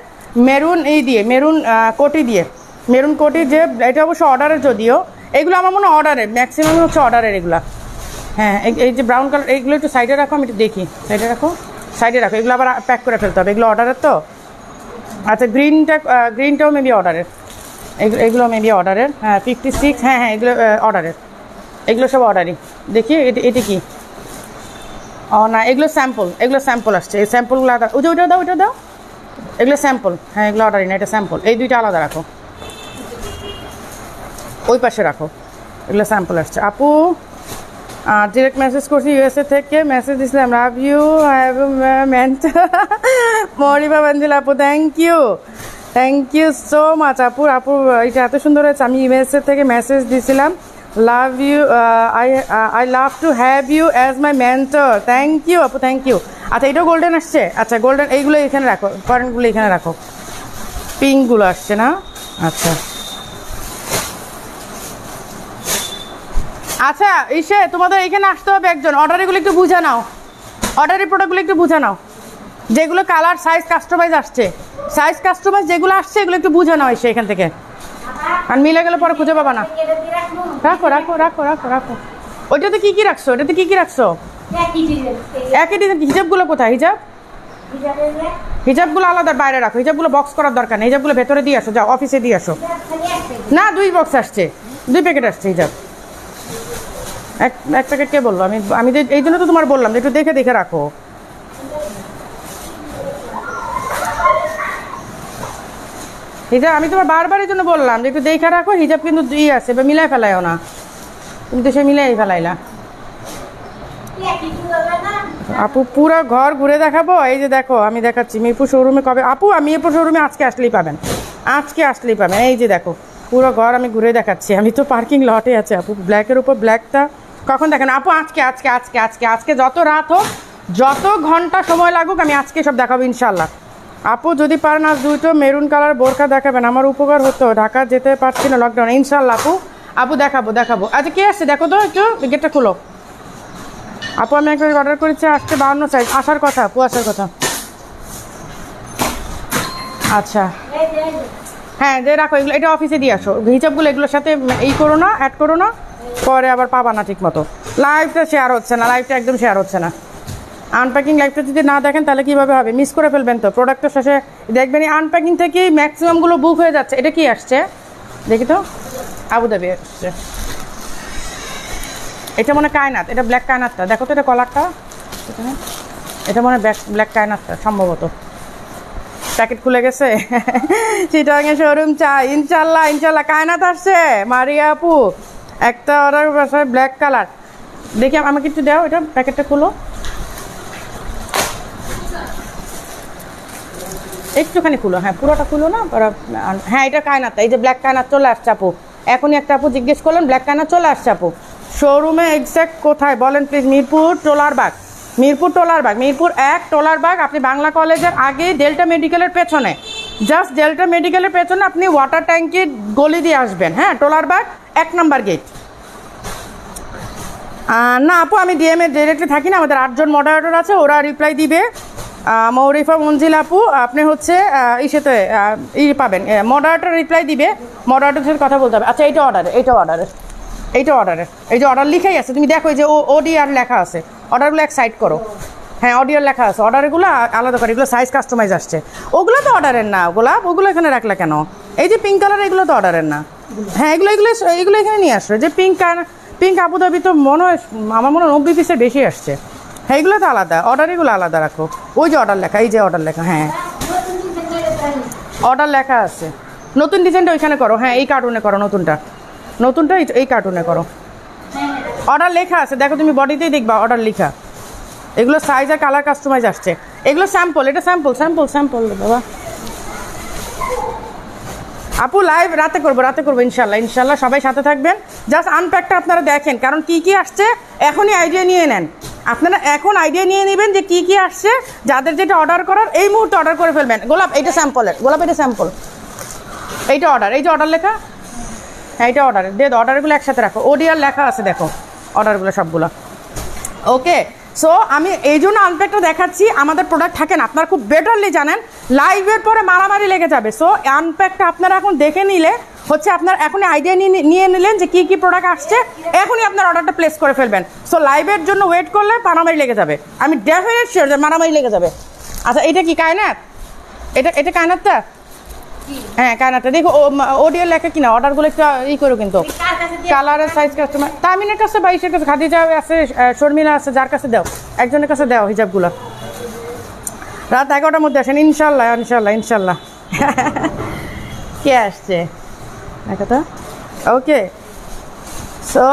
মেরুন এই দিয়ে মেরুন কোটি দিয়ে। মেরুন কোটি যে, এটা অবশ্য অর্ডারের যদিও, এগুলো আমার মনে হয় অর্ডারের ম্যাক্সিমাম হচ্ছে অর্ডারের এগুলো। হ্যাঁ এই যে ব্রাউন কালার এইগুলো একটু সাইডে রাখো, আমি একটু দেখি। সাইডে রাখো। সাইডে রাখো, এগুলো আবার প্যাক করে ফেলতে হবে, এগুলো অর্ডারের তো? আচ্ছা গ্রিনটা গ্রিনটাও মেবি অর্ডারের এগুলো মেবি অর্ডারের হ্যাঁ ফিফটি সিক্স হ্যাঁ হ্যাঁ এগুলো অর্ডারের এগুলো সব অর্ডারই দেখি, এটি এটি কি? ও, না, এগুলো স্যাম্পল এগুলো স্যাম্পল আসছে। এই স্যাম্পলগুলো আলাদা ওই যে, ওইটা দাও ওইটা দাও। এগুলো স্যাম্পল হ্যাঁ এগুলো অর্ডারই না, এটা স্যাম্পল এই দুইটা আলাদা রাখো। ওই পাশে রাখো। এগুলো স্যাম্পল আসছে। আপু ডিরেক্ট মেসেজ করছি ইউএসএ থেকে। মেসেজ দিয়েছিলাম লাভ ইউ হ্যাভ মেন্ট মরিবা মঞ্জিল আপু thank you thank you so much আপু। আপু, এটা এত সুন্দর হয়েছে, আমি ইউএসএ থেকে মেসেজ দিয়েছিলাম love you I I love to have you as my mentor thank you আপু থ্যাংক ইউ আচ্ছা এটাও গোল্ডেন আসছে? আচ্ছা গোল্ডেন এইগুলো এখানে রাখো কারেন্টগুলো এখানে রাখো। পিঙ্কগুলো আসছে না? আচ্ছা। আচ্ছা ইসে, তোমাদের এখানে আসতে হবে একজন। অর্ডারগুলো একটু বুঝে নাও। অর্ডারের প্রোডাক্টগুলো একটু বুঝে নাও। যেগুলো কালার সাইজ কাস্টমাইজ আসছে। সাইজ কাস্টমাইজ যেগুলো আসছে, এগুলো একটু বুঝে নাও এসে এখান থেকে। আর মিলে গেলে পরে খুঁজে পাবা না। রাখো রাখো রাখো রাখো রাখো। ওইটাতে কি কি রাখছো? ওটাতে কি কি রাখছো? একই ডিজাইন হিজাবগুলো কোথায়? হিজাব? হিজাবগুলো আলাদা, বাইরে রাখো। হিজাবগুলো বক্স করার দরকার নেই। হিজাবগুলো ভেতরে দিয়ে আসো। যাও অফিসে দিয়ে আসো। না, দুই বক্স আসছে। দুই প্যাকেট আসছে হিজাব। এক প্যাকেট কে বলল? আমি আমি এই জন্য তো তোমার বললাম একটু দেখে দেখে রাখো। হিজাব, আমি তোমার বারবার এই জন্য বললাম যে একটু দেখে রাখো, হিজাব কিন্তু ই আছে, বা মিলাই ফেলাইও না। তুমি তো সে মিলাই ফেলাইলা। আপু, পুরো ঘর ঘুরে দেখাবো? এই যে দেখো, আমি দেখাচ্ছি মিরপুর শোরুমে কবে আপু, আমি মিরপুর শোরুমে আজকে আসলেই পাবেন। আজকে আসলেই পাবেন। এই যে দেখো, পুরো ঘর আমি ঘুরে দেখাচ্ছি। আমি তো পার্কিং লটে আছে, আপু। ব্ল্যাকের উপর ব্ল্যাকটা কখন দেখেন আপু, আজকে আজকে আজকে আজকে আজকে যত রাত হোক, যত ঘণ্টা সময় লাগুক, আমি আজকে সব দেখাবো ইনশাল্লাহ আপু, যদি পারেন আজ দুটো মেরুন কালার বোরকা দেখাবেন, আমার উপকার হতো, ঢাকা যেতে পারছি না লকডাউন ইনশাল্লাহ আপু। আপু, দেখাবো দেখাবো। আচ্ছা কে আসছে? দেখো তো একটু, গেটটা খুলো। আপু, আমি একটা অর্ডার করেছি, আসছে বাউন্ন সাইজ আসার কথা, আপু, আসার কথা। আচ্ছা। হ্যাঁ যে রাখো, এগুলো, এটা অফিসে দিয়ে আসো। হিসাবগুলো এগুলোর সাথে এই করো না অ্যাড করো না। পরে আবার পাবা না ঠিক মতো লাইভটা শেয়ার হচ্ছে না লাইভটা একদম শেয়ার হচ্ছে না। আনপ্যাকিং লাইভটা যদি না দেখেন, তাহলে কীভাবে হবে? মিস করে ফেলবেন তো। প্রোডাক্টের শেষে দেখবেন, এই আনপ্যাকিং থেকেই ম্যাক্সিমামগুলো বুক হয়ে যাচ্ছে। এটা কি আসছে? দেখি তো। আবুধাবি আসছে। এটা মনে কায়নাত এটা ব্ল্যাক কায়নাতটা দেখো তো এটা কলারটা এটা মনে ব্ল্যাক ব্ল্যাক কায়নাতটা সম্ভবত। প্যাকেট খুলে গেছে। চিটাঙে শোরুম চা ইনশাল্লাহ ইনশাল্লাহ। কায়নাত আসছে। মারিয়া আপু। একটা অর্ডার বাসায় ব্ল্যাক কালার দেখি, আমাকে একটু দাও, এটা প্যাকেটটা খুলো। একটুখানি খুলো হ্যাঁ পুরোটা খুলো না হ্যাঁ এটা কায়নাতটা এই যে ব্ল্যাক কায়নাত চলে আসছে, আপু। এখনই একটা আপু জিজ্ঞেস করলেন ব্ল্যাক কায়নাত চলে আসছে, আপু। শোরুমে এক্স্যাক্ট কোথায়? বলেন প্লিজ মিরপুর টোলারবাগ মিরপুর টোলারবাগ মিরপুর এক টোলারবাগ আপনি বাংলা কলেজের আগে ডেল্টা মেডিকেলের পেছনে। জাস্ট ডেল্টা মেডিকেলের পেছনে আপনি ওয়াটার ট্যাঙ্কির গলি দিয়ে আসবেন হ্যাঁ টোলারবাগ এক নাম্বার গেট না আপু, আমি ডিএমএ ডিরেক্টলি থাকি না, আমাদের আটজন মডারেটর আছে, ওরা রিপ্লাই দিবে। মৌরিফা মঞ্জিল আপু, আপনি হচ্ছে ইসেতে ই পাবেন। মডারেটর রিপ্লাই দিবে মডারেটর সাথে কথা বলতে হবে। আচ্ছা এইটা অর্ডারে এইটা অর্ডারে এইটা অর্ডারে এই যে অর্ডার লিখাই আছে, তুমি দেখো যে ও ওডি আর লেখা আছে। অর্ডারগুলো এক সাইড করো। হ্যাঁ অডিওর লেখা আছে। অর্ডারগুলো আলাদা করে, এগুলো সাইজ কাস্টমাইজ আসছে। ওগুলো তো অর্ডারের না ওগুলা ওগুলো এখানে রাখলে কেন? এই যে পিঙ্ক কালার এগুলো তো অর্ডারের না। হ্যাঁ এগুলো এগুলো এগুলো এখানে নিয়ে আসবে। যে পিঙ্ক পিঙ্ক আবুধাবি তো মনে হয়, আমার মনে হয় নব্বই পিসের বেশি আসছে। হ্যাঁ এগুলো তো আলাদা। অর্ডার এগুলো আলাদা রাখো। ওই যে অর্ডার লেখা, এই যে অর্ডার লেখা হ্যাঁ। অর্ডার লেখা আছে। নতুন ডিজাইনটা ওইখানে করো। হ্যাঁ এই কার্টুনে করো নতুনটা। নতুনটা এই কার্টুনে করো। অর্ডার লেখা আছে। দেখো, তুমি বডিতেই দেখবা অর্ডার লেখা। এগুলো সাইজ আর কালার কাস্টমাইজ আসছে। এগুলো স্যাম্পল এটা স্যাম্পল স্যাম্পল স্যাম্পল বাবা। আপু লাইভ রাতে করব রাতে করব ইনশাল্লাহ ইনশাল্লাহ সবাই সাথে থাকবেন। জাস্ট আনপ্যাকটা আপনারা দেখেন, কারণ কি কি আসছে এখনই আইডিয়া নিয়ে নেন। আপনারা এখন আইডিয়া নিয়ে নেবেন যে কি কি আসছে, যাদের যেটা অর্ডার করার, এই মুহূর্তে অর্ডার করে ফেলবেন। গোলাপ এটা স্যাম্পলের গোলাপ এটা স্যাম্পল এইটা অর্ডার এই যে অর্ডার লেখা? হ্যাঁ এইটা অর্ডার দিয়ে অর্ডারগুলো একসাথে রাখো। ওডিআর লেখা আছে, দেখো অর্ডারগুলো সবগুলো। ওকে সো আমি এই জন্য আনপ্যাকটা দেখাচ্ছি। আমাদের প্রোডাক্ট থাকেন আপনারা খুব বেটারলি জানেন লাইভের পরে মারামারি লেগে যাবে। সো আনপ্যাকটা আপনারা এখন দেখে নিলে, হচ্ছে আপনার এখনই আইডিয়া নিয়ে নিয়ে নিলেন যে কী কী প্রোডাক্ট আসছে, এখনই আপনার অর্ডারটা প্লেস করে ফেলবেন। সো লাইভের জন্য ওয়েট করলে মারামারি লেগে যাবে। আমি ডেফিনেট শিওর যে মারামারি লেগে যাবে। আচ্ছা এটা কি কায়নাত এটা এটা কায়নাতটা হ্যাঁ কায়নাতটা দেখো ওডিও লেখা কিনা অর্ডারগুলো একটু ই করো কিন্তু। কালারের সাইজ কাস্টমার তামিনের কাছে বাইশের কাছে? খাদিজা আছে শর্মিলা আছে যার কাছে দাও। একজনের কাছে দাও হিজাবগুলো। রাত এগারোটার মধ্যে আসেন। ইনশাল্লাহ ইনশাল্লাহ ইনশাল্লাহ। কে আসছে? দেখো তো। ওকে সো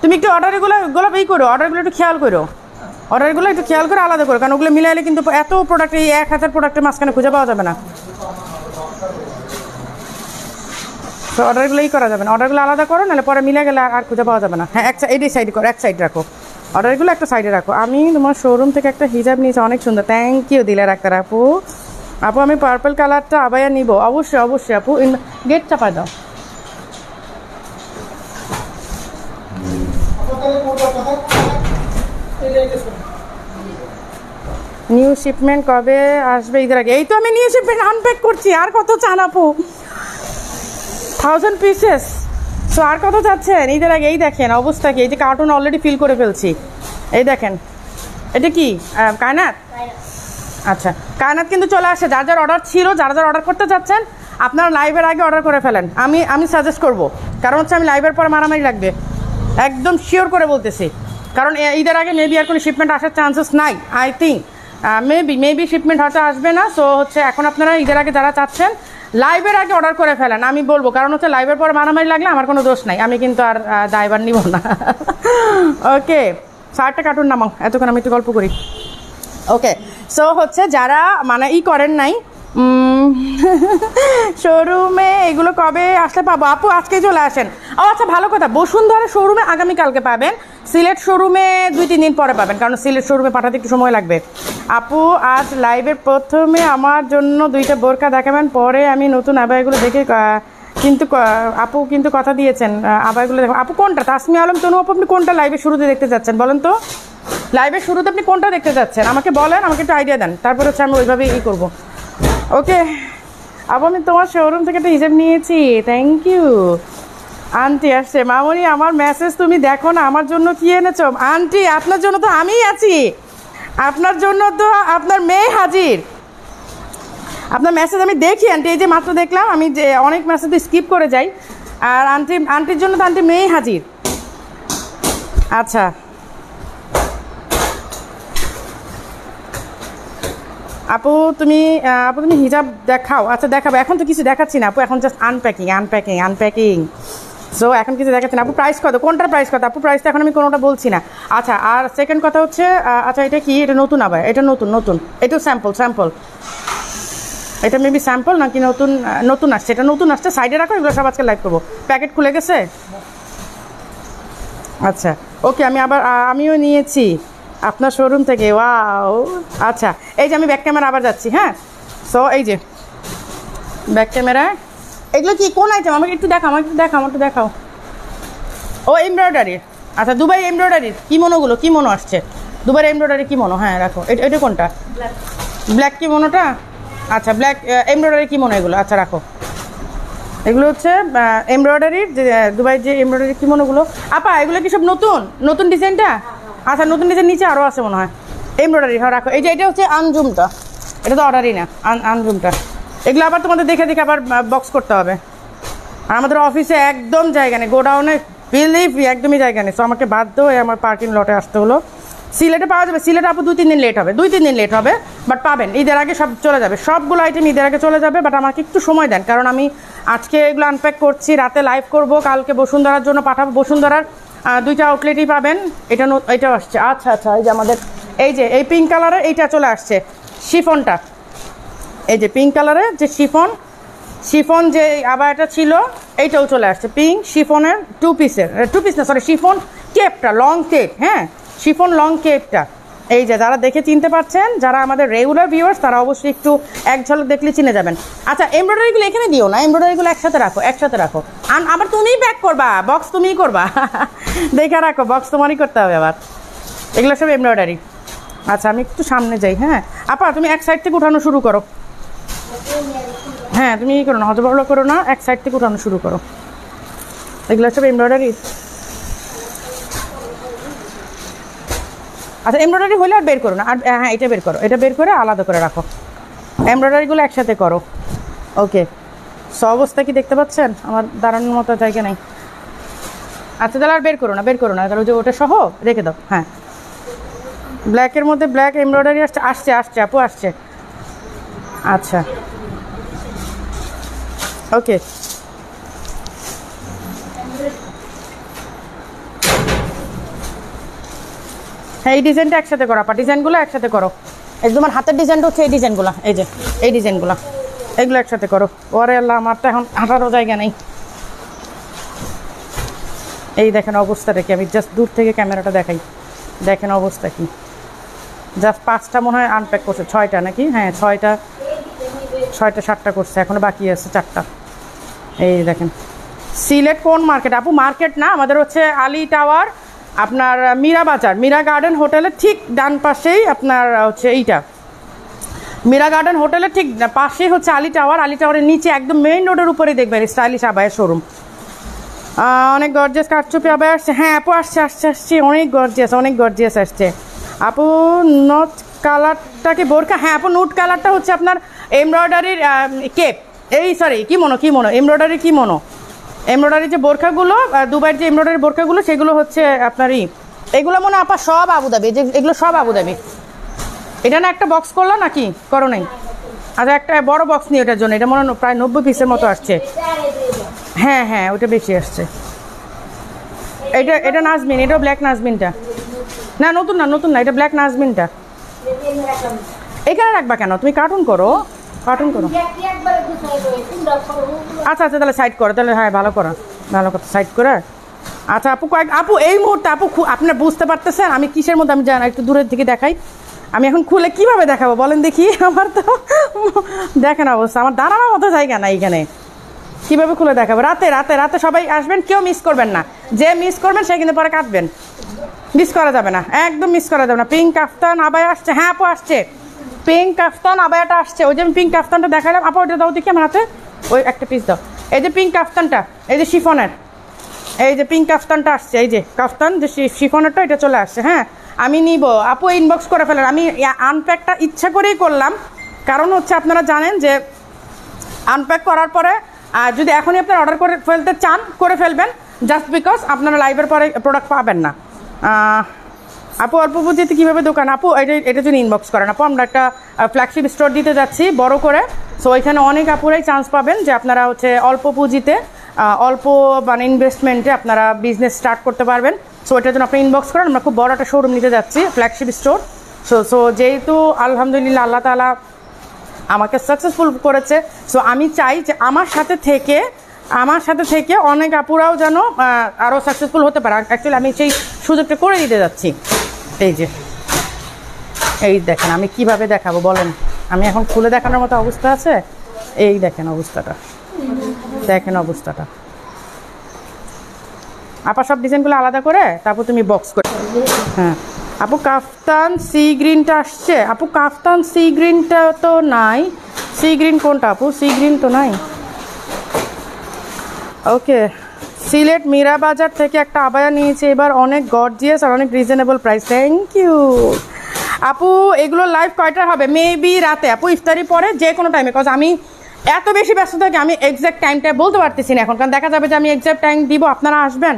তুমি একটু অর্ডারগুলো গুলো ই করো অর্ডারগুলো একটু খেয়াল করো। অর্ডারগুলো একটু খেয়াল করে আলাদা করো কারণ ওগুলো মিলাইলে কিন্তু এত প্রোডাক্ট এই এক হাজার প্রোডাক্টের মাঝখানে খুঁজে পাওয়া যাবে না। তো অর্ডারগুলোই করা যাবে না। অর্ডারগুলো আলাদা করো, নাহলে পরে মিলে গেলে আর খুঁজে পাওয়া যাবে না। হ্যাঁ এক এই সাইড করো, এক সাইড রাখো। অর্ডারগুলো একটা সাইডে রাখো। আমি তোমার শোরুম থেকে একটা হিজাব নিয়েছি, অনেক সুন্দর। থ্যাংক ইউ দিলে ডাক্তার আপু। আপু, আমি পার্পল কালারটা আবাইয়া নিব। অবশ্যই অবশ্যই আপু গেট চাপা দাও। নিউ শিপমেন্ট কবে আসবে? ঈদের আগে। এই তো আমি নিউ শিপমেন্ট আনপ্যাক করছি। আর কত চান আপু? থাউজেন্ড পিসেস সো আর কত চাচ্ছেন? ঈদের আগে এই দেখেন অবস্থা কি? এই যে কার্টুন অলরেডি ফিল করে ফেলছি। এই দেখেন। এটা কি? আহ, কায়নাত? আচ্ছা। কায়নাত কিন্তু চলে আসে। যার যার অর্ডার ছিল যার যার অর্ডার করতে চাচ্ছেন আপনারা লাইভের আগে অর্ডার করে ফেলেন। আমি আমি সাজেস্ট করব। কারণ হচ্ছে আমি লাইভের পর মারামারি লাগবে। একদম শিওর করে বলতেছি। কারণ ঈদের আগে মেবি আর কোনো শিপমেন্ট আসার চান্সেস নাই I think maybe maybe shipment হয়তো আসবে না। সো হচ্ছে এখন আপনারা ঈদের আগে যারা চাচ্ছেন লাইভের আগে অর্ডার করে ফেলেন, আমি বলব। কারণ হচ্ছে লাইভের পর মারামারি লাগলে আমার কোনো দোষ নাই, আমি কিন্তু আর দায়বার নিব না। ওকে সারটা কার্টুন নামাও, এতক্ষণ আমি একটু গল্প করি। ওকে সো হচ্ছে যারা মানে ই করেন নাই শোরুমে এগুলো কবে আসলে পাবো? আপু আজকে চলে আসেন। ও আচ্ছা ভালো কথা। বসুন্ধরা শোরুমে আগামীকালকে পাবেন। সিলেট শোরুমে দুই, তিন দিন পরে পাবেন, কারণ সিলেট শোরুমে পাঠাতে একটু সময় লাগবে। আপু, আজ লাইভের প্রথমে আমার জন্য দুইটা বোরকা দেখাবেন, পরে আমি নতুন আবাইগুলো দেখে কিন্তু আপু কিন্তু কথা দিয়েছেন আবাইগুলো দেখো। আপু, কোনটা? তাসমি আলম, তনু আপু, আপনি কোনটা লাইভে শুরুতে দেখতে যাচ্ছেন, বলেন তো? লাইভের শুরুতে আপনি কোনটা দেখতে যাচ্ছেন? আমাকে বলেন, আমাকে একটু আইডিয়া দেন। তারপর হচ্ছে আমি ওইভাবেই ই করব। ওকে আপু আমি তোমার শোরুম থেকে একটা হিসাব নিয়েছি। থ্যাংক ইউ আন্টি আসছে। মামনি, আমার মেসেজ তুমি দেখো না, আমার জন্য কি এনেছো? আন্টি, আপনার জন্য তো আমিই আছি। আপনার জন্য তো আপনার মেয়ে হাজির। আপনার মেসেজ আমি দেখি, আন্টি, এই যে মাত্র দেখলাম, আমি যে অনেক মেসেজ স্কিপ করে যাই। আর আন্টি, আন্টির জন্য তো আন্টি মেয়ে হাজির। আচ্ছা। আপু, তুমি আপু, তুমি হিজাব দেখাও। আচ্ছা দেখাবো। এখন তো কিছু দেখাচ্ছি না, আপু। এখন just unpacking unpacking unpacking so এখন কিছু দেখাচ্ছি না। আপু প্রাইস কত? কোনটার প্রাইস কত? আপু প্রাইসটা এখন আমি কোনোটা বলছি না। আচ্ছা আর সেকেন্ড কথা হচ্ছে আচ্ছা এটা কি? এটা নতুন আবার। এটা নতুন নতুন। এটাও স্যাম্পল স্যাম্পল এটা মেবি স্যাম্পল নাকি নতুন নতুন আসছে? এটা নতুন আসছে সাইডে রাখো, এগুলো সব আজকে লাইভ করব। প্যাকেট খুলে গেছে? আচ্ছা ওকে আমি আবার আমিও নিয়েছি। আপনার শোরুম থেকে ওয়াও আচ্ছা এই যে আমি ব্যাক ক্যামেরা আবার যাচ্ছি হ্যাঁ? সো এই যে ব্যাক ক্যামেরা এগুলো কি, কোন আইটেম আমাকে একটু দেখাও, আমাকে একটু দেখাও, আমাকে দেখাও। ও এমব্রয়ডারি আচ্ছা দুবাই এমব্রয়ডারির কি মনোগুলো, কি মনো আসছে? দুবাই এমব্রয়ডারি কি মনো? হ্যাঁ রাখো, এটা এটা কোনটা? ব্ল্যাক কি মনোটা? আচ্ছা ব্ল্যাক এমব্রয়ডারি কি মনো এগুলো? আচ্ছা রাখো। এগুলো হচ্ছে এমব্রয়ডারির দুবাই যে এমব্রয়ডারি কি মনোগুলো? আপা, এগুলো কি সব নতুন? নতুন ডিজাইনটা? আচ্ছা নতুন ডিজাইন নিচে আরও আছে মনে হয়। এমব্রয়ডারি হ্যাঁ রাখো। এই যে এটা হচ্ছে আনজুমটা। এটা তো অর্ডারই না, আন আনজুমটা। এগুলো আবার তোমাদের দেখে দেখে আবার বক্স করতে হবে। আর আমাদের অফিসে একদম জায়গা নেই, গোডাউনে বিলিভ একদমই জায়গা নেই। তো আমাকে বাধ্য হয়ে আমার পার্কিং লটে আসতে হলো। সিলেটে পাওয়া যাবে, সিলেটে আপু দুই তিন দিন লেট হবে, দুই তিন দিন লেট হবে বাট পাবেন। ঈদের আগে সব চলে যাবে। সবগুলো আইটেম ঈদের আগে চলে যাবে বাট আমাকে একটু সময় দেন, কারণ আমি আজকে এগুলো আনপ্যাক করছি, রাতে লাইভ করব, কালকে বসুন্ধরার জন্য পাঠাবো। বসুন্ধরার দুইটা আউটলেটই পাবেন। এটা এটা আসছে। আচ্ছা আচ্ছা এই যে আমাদের এই যে, এই পিঙ্ক কালারের এইটা চলে আসছে। শিফনটা। এই যে পিঙ্ক কালারের যে শিফন শিফন যে আবার এটা ছিল, এইটাও চলে আসছে। পিঙ্ক শিফনের টু পিসের টু পিস না সরি শিফন কেপটা লং কেপ হ্যাঁ? শিফন লং কেপটা এই যে, যারা দেখে চিনতে পারছেন, যারা আমাদের রেগুলার ভিউয়ার্স তারা অবশ্যই একটু এক ঝলক দেখলে চিনে যাবেন। আচ্ছা এমব্রয়ডারিগুলো এখানে দিও না এমব্রয়ডারিগুলো একসাথে রাখো একসাথে রাখো। আর আবার তুমিই প্যাক করবা বক্স তুমিই করবা। দেখে রাখো বক্স তোমারই করতে হবে আবার। এগুলো সব এমব্রয়ডারি আচ্ছা আমি একটু সামনে যাই হ্যাঁ? আপা, তুমি এক সাইড থেকে উঠানো শুরু করো। হ্যাঁ তুমি ই করো না হজবরল করো না, এক সাইড থেকে উঠানো শুরু করো। এগুলো সব এমব্রয়ডারি আচ্ছা এমব্রয়ডারি হলে আর বের করো না। আর হ্যাঁ এটা বের করো। এটা বের করে আলাদা করে রাখো। এমব্রয়ডারিগুলো একসাথে করো। ওকে। সব অবস্থা কি দেখতে পাচ্ছেন? আমার দাঁড়ানোর মতো জায়গা নেই। আচ্ছা তাহলে আর বের করো না, বের করো না। তাহলে যে ওটা সহ রেখে দাও। হ্যাঁ। ব্ল্যাকের মধ্যে ব্ল্যাক এমব্রয়ডারি আসছে আসছে আসছে, আপু, আসছে। আচ্ছা। ওকে। হ্যাঁ এই ডিজাইনটা একসাথে করো, আপা। ডিজাইনগুলো একসাথে করো। এই তোমার হাতের ডিজাইনটা হচ্ছে এই ডিজাইনগুলো। এই যে, এই ডিজাইনগুলো। এগুলো একসাথে করো। ওরে আল্লাহ, আমার তো এখন হাঁটারও জায়গা নেই। এই দেখেন অবস্থাটা কি আমি জাস্ট দূর থেকে ক্যামেরাটা দেখাই। দেখেন অবস্থা কি। জাস্ট পাঁচটা মনে হয় আনপ্যাক করছে। ছয়টা নাকি? হ্যাঁ ছয়টা ছয়টা, সাতটা করছে। এখনও বাকি আছে চারটা। এই দেখেন। সিলেট কোন মার্কেট আপু মার্কেট না, আমাদের হচ্ছে আলী টাওয়ার আপনার মীরা বাজার, মীরা গার্ডেন হোটেলের ঠিক ডান পাশেই আপনার হচ্ছে এইটা। মীরা গার্ডেন হোটেলের ঠিক পাশেই হচ্ছে আলি টাওয়ার। আলি টাওয়ারের নিচে একদম মেইন রোডের উপরেই দেখবেন স্টাইলিশ আবায়ের শোরুম অনেক গর্জিয়াস কাঠচুপি আবার আসছে। হ্যাঁ আপু আসছে আসছে আসছে। অনেক গর্জিয়াস অনেক গর্জিয়াস আসছে। আপু নট কালারটাকে বোরকা হ্যাঁ আপু নুট কালারটা হচ্ছে আপনার এমব্রয়ডারির কেপ এই সরি কি মনো কি মনো এমব্রয়ডারি কি মনো এমব্রয়ডারি যে বোরখাগুলো দুবাইয়ের যে এমব্রয়ডারি বোরখাগুলো, সেগুলো হচ্ছে আপনারই। এগুলো মনে আপা সব আবুধাবি যে এগুলো সব আবুধাবি। এটা না একটা বক্স করল নাকি? করো নাই। আচ্ছা একটা বড় বক্স নিয়ে ওটার জন্য। এটা মনে প্রায় নব্বই পিসের মতো আসছে। হ্যাঁ হ্যাঁ ওটা বেশি আসছে। এটা এটা নাজমিন, এটাও ব্ল্যাক নাজমিনটা। না, নতুন না নতুন না, এটা ব্ল্যাক নাজমিনটা। এখানে রাখবা কেন? তুমি কার্টুন করো। কার্টুন করো। আচ্ছা আচ্ছা তাহলে সাইড করো, তাহলে হ্যাঁ ভালো করো, ভালো কথা সাইড করে। আচ্ছা আপু, কয়েক, আপু, এই মুহূর্তে আপু আপনার বুঝতে পারতেছেন আমি কিসের মধ্যে, আমি জানি একটু দূরের দিকে দেখাই। আমি এখন খুলে কীভাবে দেখাবো, বলেন দেখি, আমার তো দেখেন অবস্থা, আমার দাঁড়ানোর মতো জায়গা না এইখানে কীভাবে খুলে দেখাবো? রাতে রাতে রাতে সবাই আসবেন, কেউ মিস করবেন না। যে মিস করবেন, সে কিন্তু পরে কাটবেন মিস করা যাবে না, একদম মিস করা যাবে না। পিঙ্ক কাফতান আবায় আসছে। হ্যাঁ আপু, আসছে। পিঙ্ক কাফতান আবায়াটা আসছে। ওই যে আমি পিঙ্ক কাফতানটা দেখালাম। আপু, ওইটা দাও দেখি আমার হাতে। ওই একটা পিস দাও। এই যে পিঙ্ক কাফতানটা এই যে শিফনের। এই যে পিঙ্ক কাফতানটা আসছে, এই যে কাফতান যে শিফনেরটা, এটা চলে আসছে হ্যাঁ? আমি নিব। আপু ইনবক্স করে ফেলেন। আমি আনপ্যাকটা ইচ্ছা করেই করলাম। কারণ হচ্ছে আপনারা জানেন যে আনপ্যাক করার পরে যদি এখনই আপনার অর্ডার করে ফেলতে চান, করে ফেলবেন জাস্ট বিকজ আপনারা লাইভের পরে প্রোডাক্ট পাবেন না। আপু, অল্প পুঁজিতে কীভাবে দোকান? আপু এটা এটা যদি ইনবক্স করেন। আপু, আমরা একটা ফ্ল্যাগশিপ স্টোর দিতে যাচ্ছি, বড় করে। সো এখানে অনেক আপুরাই চান্স পাবেন যে আপনারা হচ্ছে অল্প পুঁজিতে অল্প মানে ইনভেস্টমেন্টে আপনারা বিজনেস স্টার্ট করতে পারবেন। সো এটার জন্য আপনি ইনবক্স করেন। আমরা খুব বড় একটা শোরুম নিতে যাচ্ছি ফ্ল্যাগশিপ স্টোর সো সো যেহেতু আলহামদুলিল্লাহ আল্লাহ তালা আমাকে সাকসেসফুল করেছে সো আমি চাই যে আমার সাথে থেকে আমার সাথে থেকে অনেক আপুরাও যেন আরও সাকসেসফুল হতে পারে। অ্যাকচুয়ালি আমি সেই সুযোগটা করে দিতে যাচ্ছি। এই যে, এই দেখেন, আমি কীভাবে দেখাবো বলেন? আমি এখন খুলে দেখানোর মতো অবস্থা আছে? এই দেখেন অবস্থাটা। দেখেন অবস্থাটা। আপা, সব ডিজাইনগুলো আলাদা করে? তারপর তুমি বক্স করে হ্যাঁ। আপু, কাফতান সি গ্রিনটা আসছে। আপু, কাফতান সি গ্রিনটা তো নাই। সি গ্রিন কোনটা, আপু? সি গ্রিন তো নাই। ওকে সিলেট মীরা বাজার থেকে একটা আবায়া নিয়েছি। এবার অনেক গর্জিয়াস আর অনেক রিজনেবল প্রাইস থ্যাংক ইউ আপু, এগুলো লাইভ কয়টা হবে? মেবি রাতে। আপু, ইফতারি পরে যে কোনো টাইমে কজ আমি এত বেশি ব্যস্ত থাকি, আমি এক্সাক্ট টাইমটা বলতে পারতেছি না এখন। কারণ দেখা যাবে যে আমি এক্সাক্ট টাইম দিব, আপনারা আসবেন।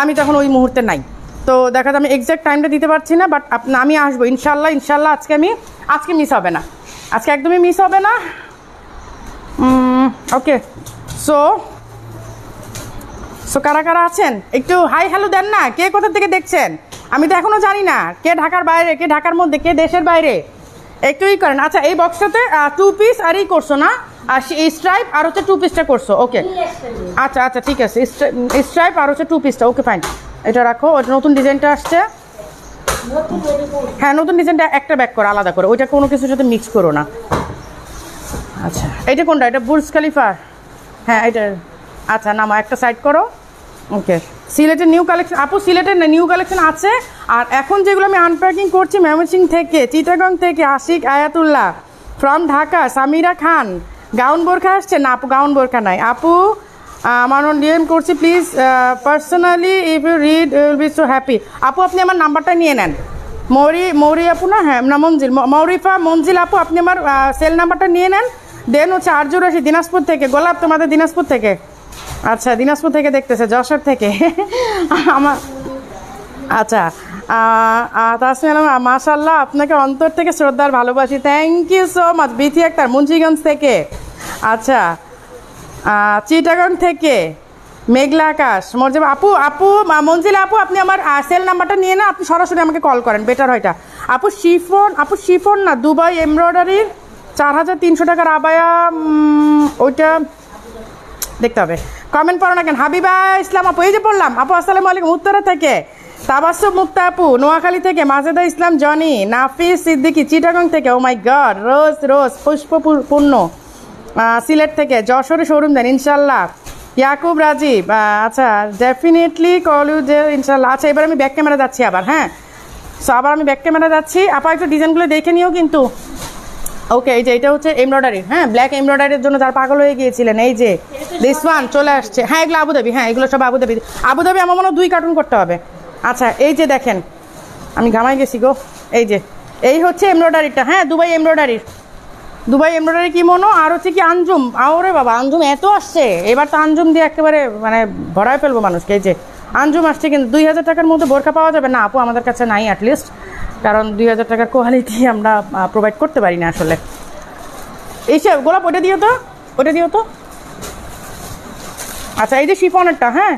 আমি তখন ওই মুহূর্তে নাই। তো দেখা যাবে আমি এক্সাক্ট টাইমটা দিতে পারছি না বাট আমি আসব। ইনশাল্লাহ ইনশাল্লাহ আজকে আমি আজকে মিস হবে না। আজকে একদমই মিস হবে না। ওকে সো সো কারা কারা আছেন? একটু হাই হ্যালো দেন না। কে কোথা থেকে দেখছেন? আমি তো এখনও জানি না। কে ঢাকার বাইরে, কে ঢাকার মধ্যে, কে দেশের বাইরে? একটু ই করেন। আচ্ছা এই বক্সটাতে টু পিস আর ই করছ না? আর স্ট্রাইপ আর হচ্ছে টু পিসটা করছ। ওকে আচ্ছা আচ্ছা ঠিক আছে। স্ট্রাইপ আর হচ্ছে টু। পিসটা ওকে ফাইন এটা রাখো। ওটা নতুন ডিজাইনটা আসছে। হ্যাঁ নতুন ডিজাইনটা একটা ব্যাক করো, আলাদা করে। ওইটা কোনো কিছুর সাথে মিক্স করো না। আচ্ছা এটা কোনটা? এটা বুর্জ খালিফা হ্যাঁ এটা আচ্ছা নামা, একটা সাইড করো। ওকে সিলেটের নিউ কালেকশন আপু, সিলেটের নিউ কালেকশন আছে? আর এখন যেগুলো আমি আনপ্যাকিং করছি ময়মনসিং থেকে, চিটাগং থেকে, আশিক আয়াতুল্লাহ ফ্রম ঢাকা, সামিরা খান। গাউন বোরখা আসছে? না, আপু, গাউন বোরখা নাই। আপু আমার ডিএম করছি please personally if you read will be so happy আপু, আপনি আমার নাম্বারটা নিয়ে নেন। মৌরি মৌরি আপু না? হ্যাঁ না, মঞ্জিল। মৌরিফা, মঞ্জিল আপু, আপনি আমার সেল নাম্বারটা নিয়ে নেন। দেন হচ্ছে আর্যুর আসি দিনাজপুর থেকে। গোলাপ তোমাদের দিনাজপুর থেকে। আচ্ছা দিনাজপুর থেকে দেখতেছে, যশোর থেকে। আমার আচ্ছা তাসমিন মাশাল্লাহ আপনাকে অন্তর থেকে শ্রদ্ধার ভালোবাসি। Thank you so much Bithi Akter Munshiganj থেকে। আচ্ছা চিটাগং থেকে। মেঘলা আকাশ মর্যাদা আপু আপু মঞ্জিল আপু, আপনি আমার সেল নাম্বারটা নিয়ে না, আপনি সরাসরি আমাকে কল করেন বেটার হয়টা আপু, শিফন আপু, শিফন না, দুবাই এমব্রয়ডারির চার হাজার তিনশো টাকার আবায়া ওইটা দেখতে হবে। কমেন্ট পড়ো না কেন? হাবিবা ইসলাম আপু, এই যে পড়লাম আপু, আসসালামু আলাইকুম, উত্তরা থেকে। তাবাসু মুক্তা আপু নোয়াখালী থেকে, মাজেদা ইসলাম, জনি, নাফিস সিদ্দিকি, চিটাগং থেকে ও মাই গড রোজ রোজ পুষ্প পূর্ণ সিলেট থেকে, যশোরে শোরুম দেন, ইনশাল্লাহ। ইয়াকুব রাজীব আচ্ছা ডেফিনেটলি কল ইউ যে ইনশাল্লাহ। আচ্ছা এবার আমি ব্যাক ক্যামেরা যাচ্ছি আবার হ্যাঁ? সো আবার আমি ব্যাক ক্যামেরা যাচ্ছি। আপা, একটু ডিজাইনগুলো দেখে নিও কিন্তু। ওকে এই যে এটা হচ্ছে এমব্রয়ডারি। হ্যাঁ ব্ল্যাক এমব্রয়ডারির জন্য যারা পাগল হয়ে গিয়েছিলেন, এই যে দিস ওয়ান চলে আসছে। হ্যাঁ এগুলো আবুধাবি। হ্যাঁ এগুলো সব আবুধাবি। আবুধাবি আমার মনে দুই কার্টুন করতে হবে। আচ্ছা এই যে দেখেন, আমি ঘামাই গেছি গো। এই যে, এই হচ্ছে এমব্রয়ডারিটা। হ্যাঁ দুবাই এমব্রয়ডারির। দুবাই এমব্রয়ডারি কি মনো? আর হচ্ছে কি আঞ্জুম। আওরে বাবা, আঞ্জুম এত আসছে। এবার তো আঞ্জুম দিয়ে একেবারে মানে ভরায় ফেলব মানুষকে, এই যে। আঞ্জুম আসছে কিন্তু দুই হাজার টাকার মধ্যে বোরখা পাওয়া যাবে। না, আপু, আমাদের কাছে নাই অ্যাটলিস্ট কারণ দুই হাজার টাকার কোয়ালিটি আমরা প্রোভাইড করতে পারি না আসলে। এইসব গোলাপ, ওটা দিও তো। ওটা দিও তো। আচ্ছা এই যে শিফনেরটা হ্যাঁ?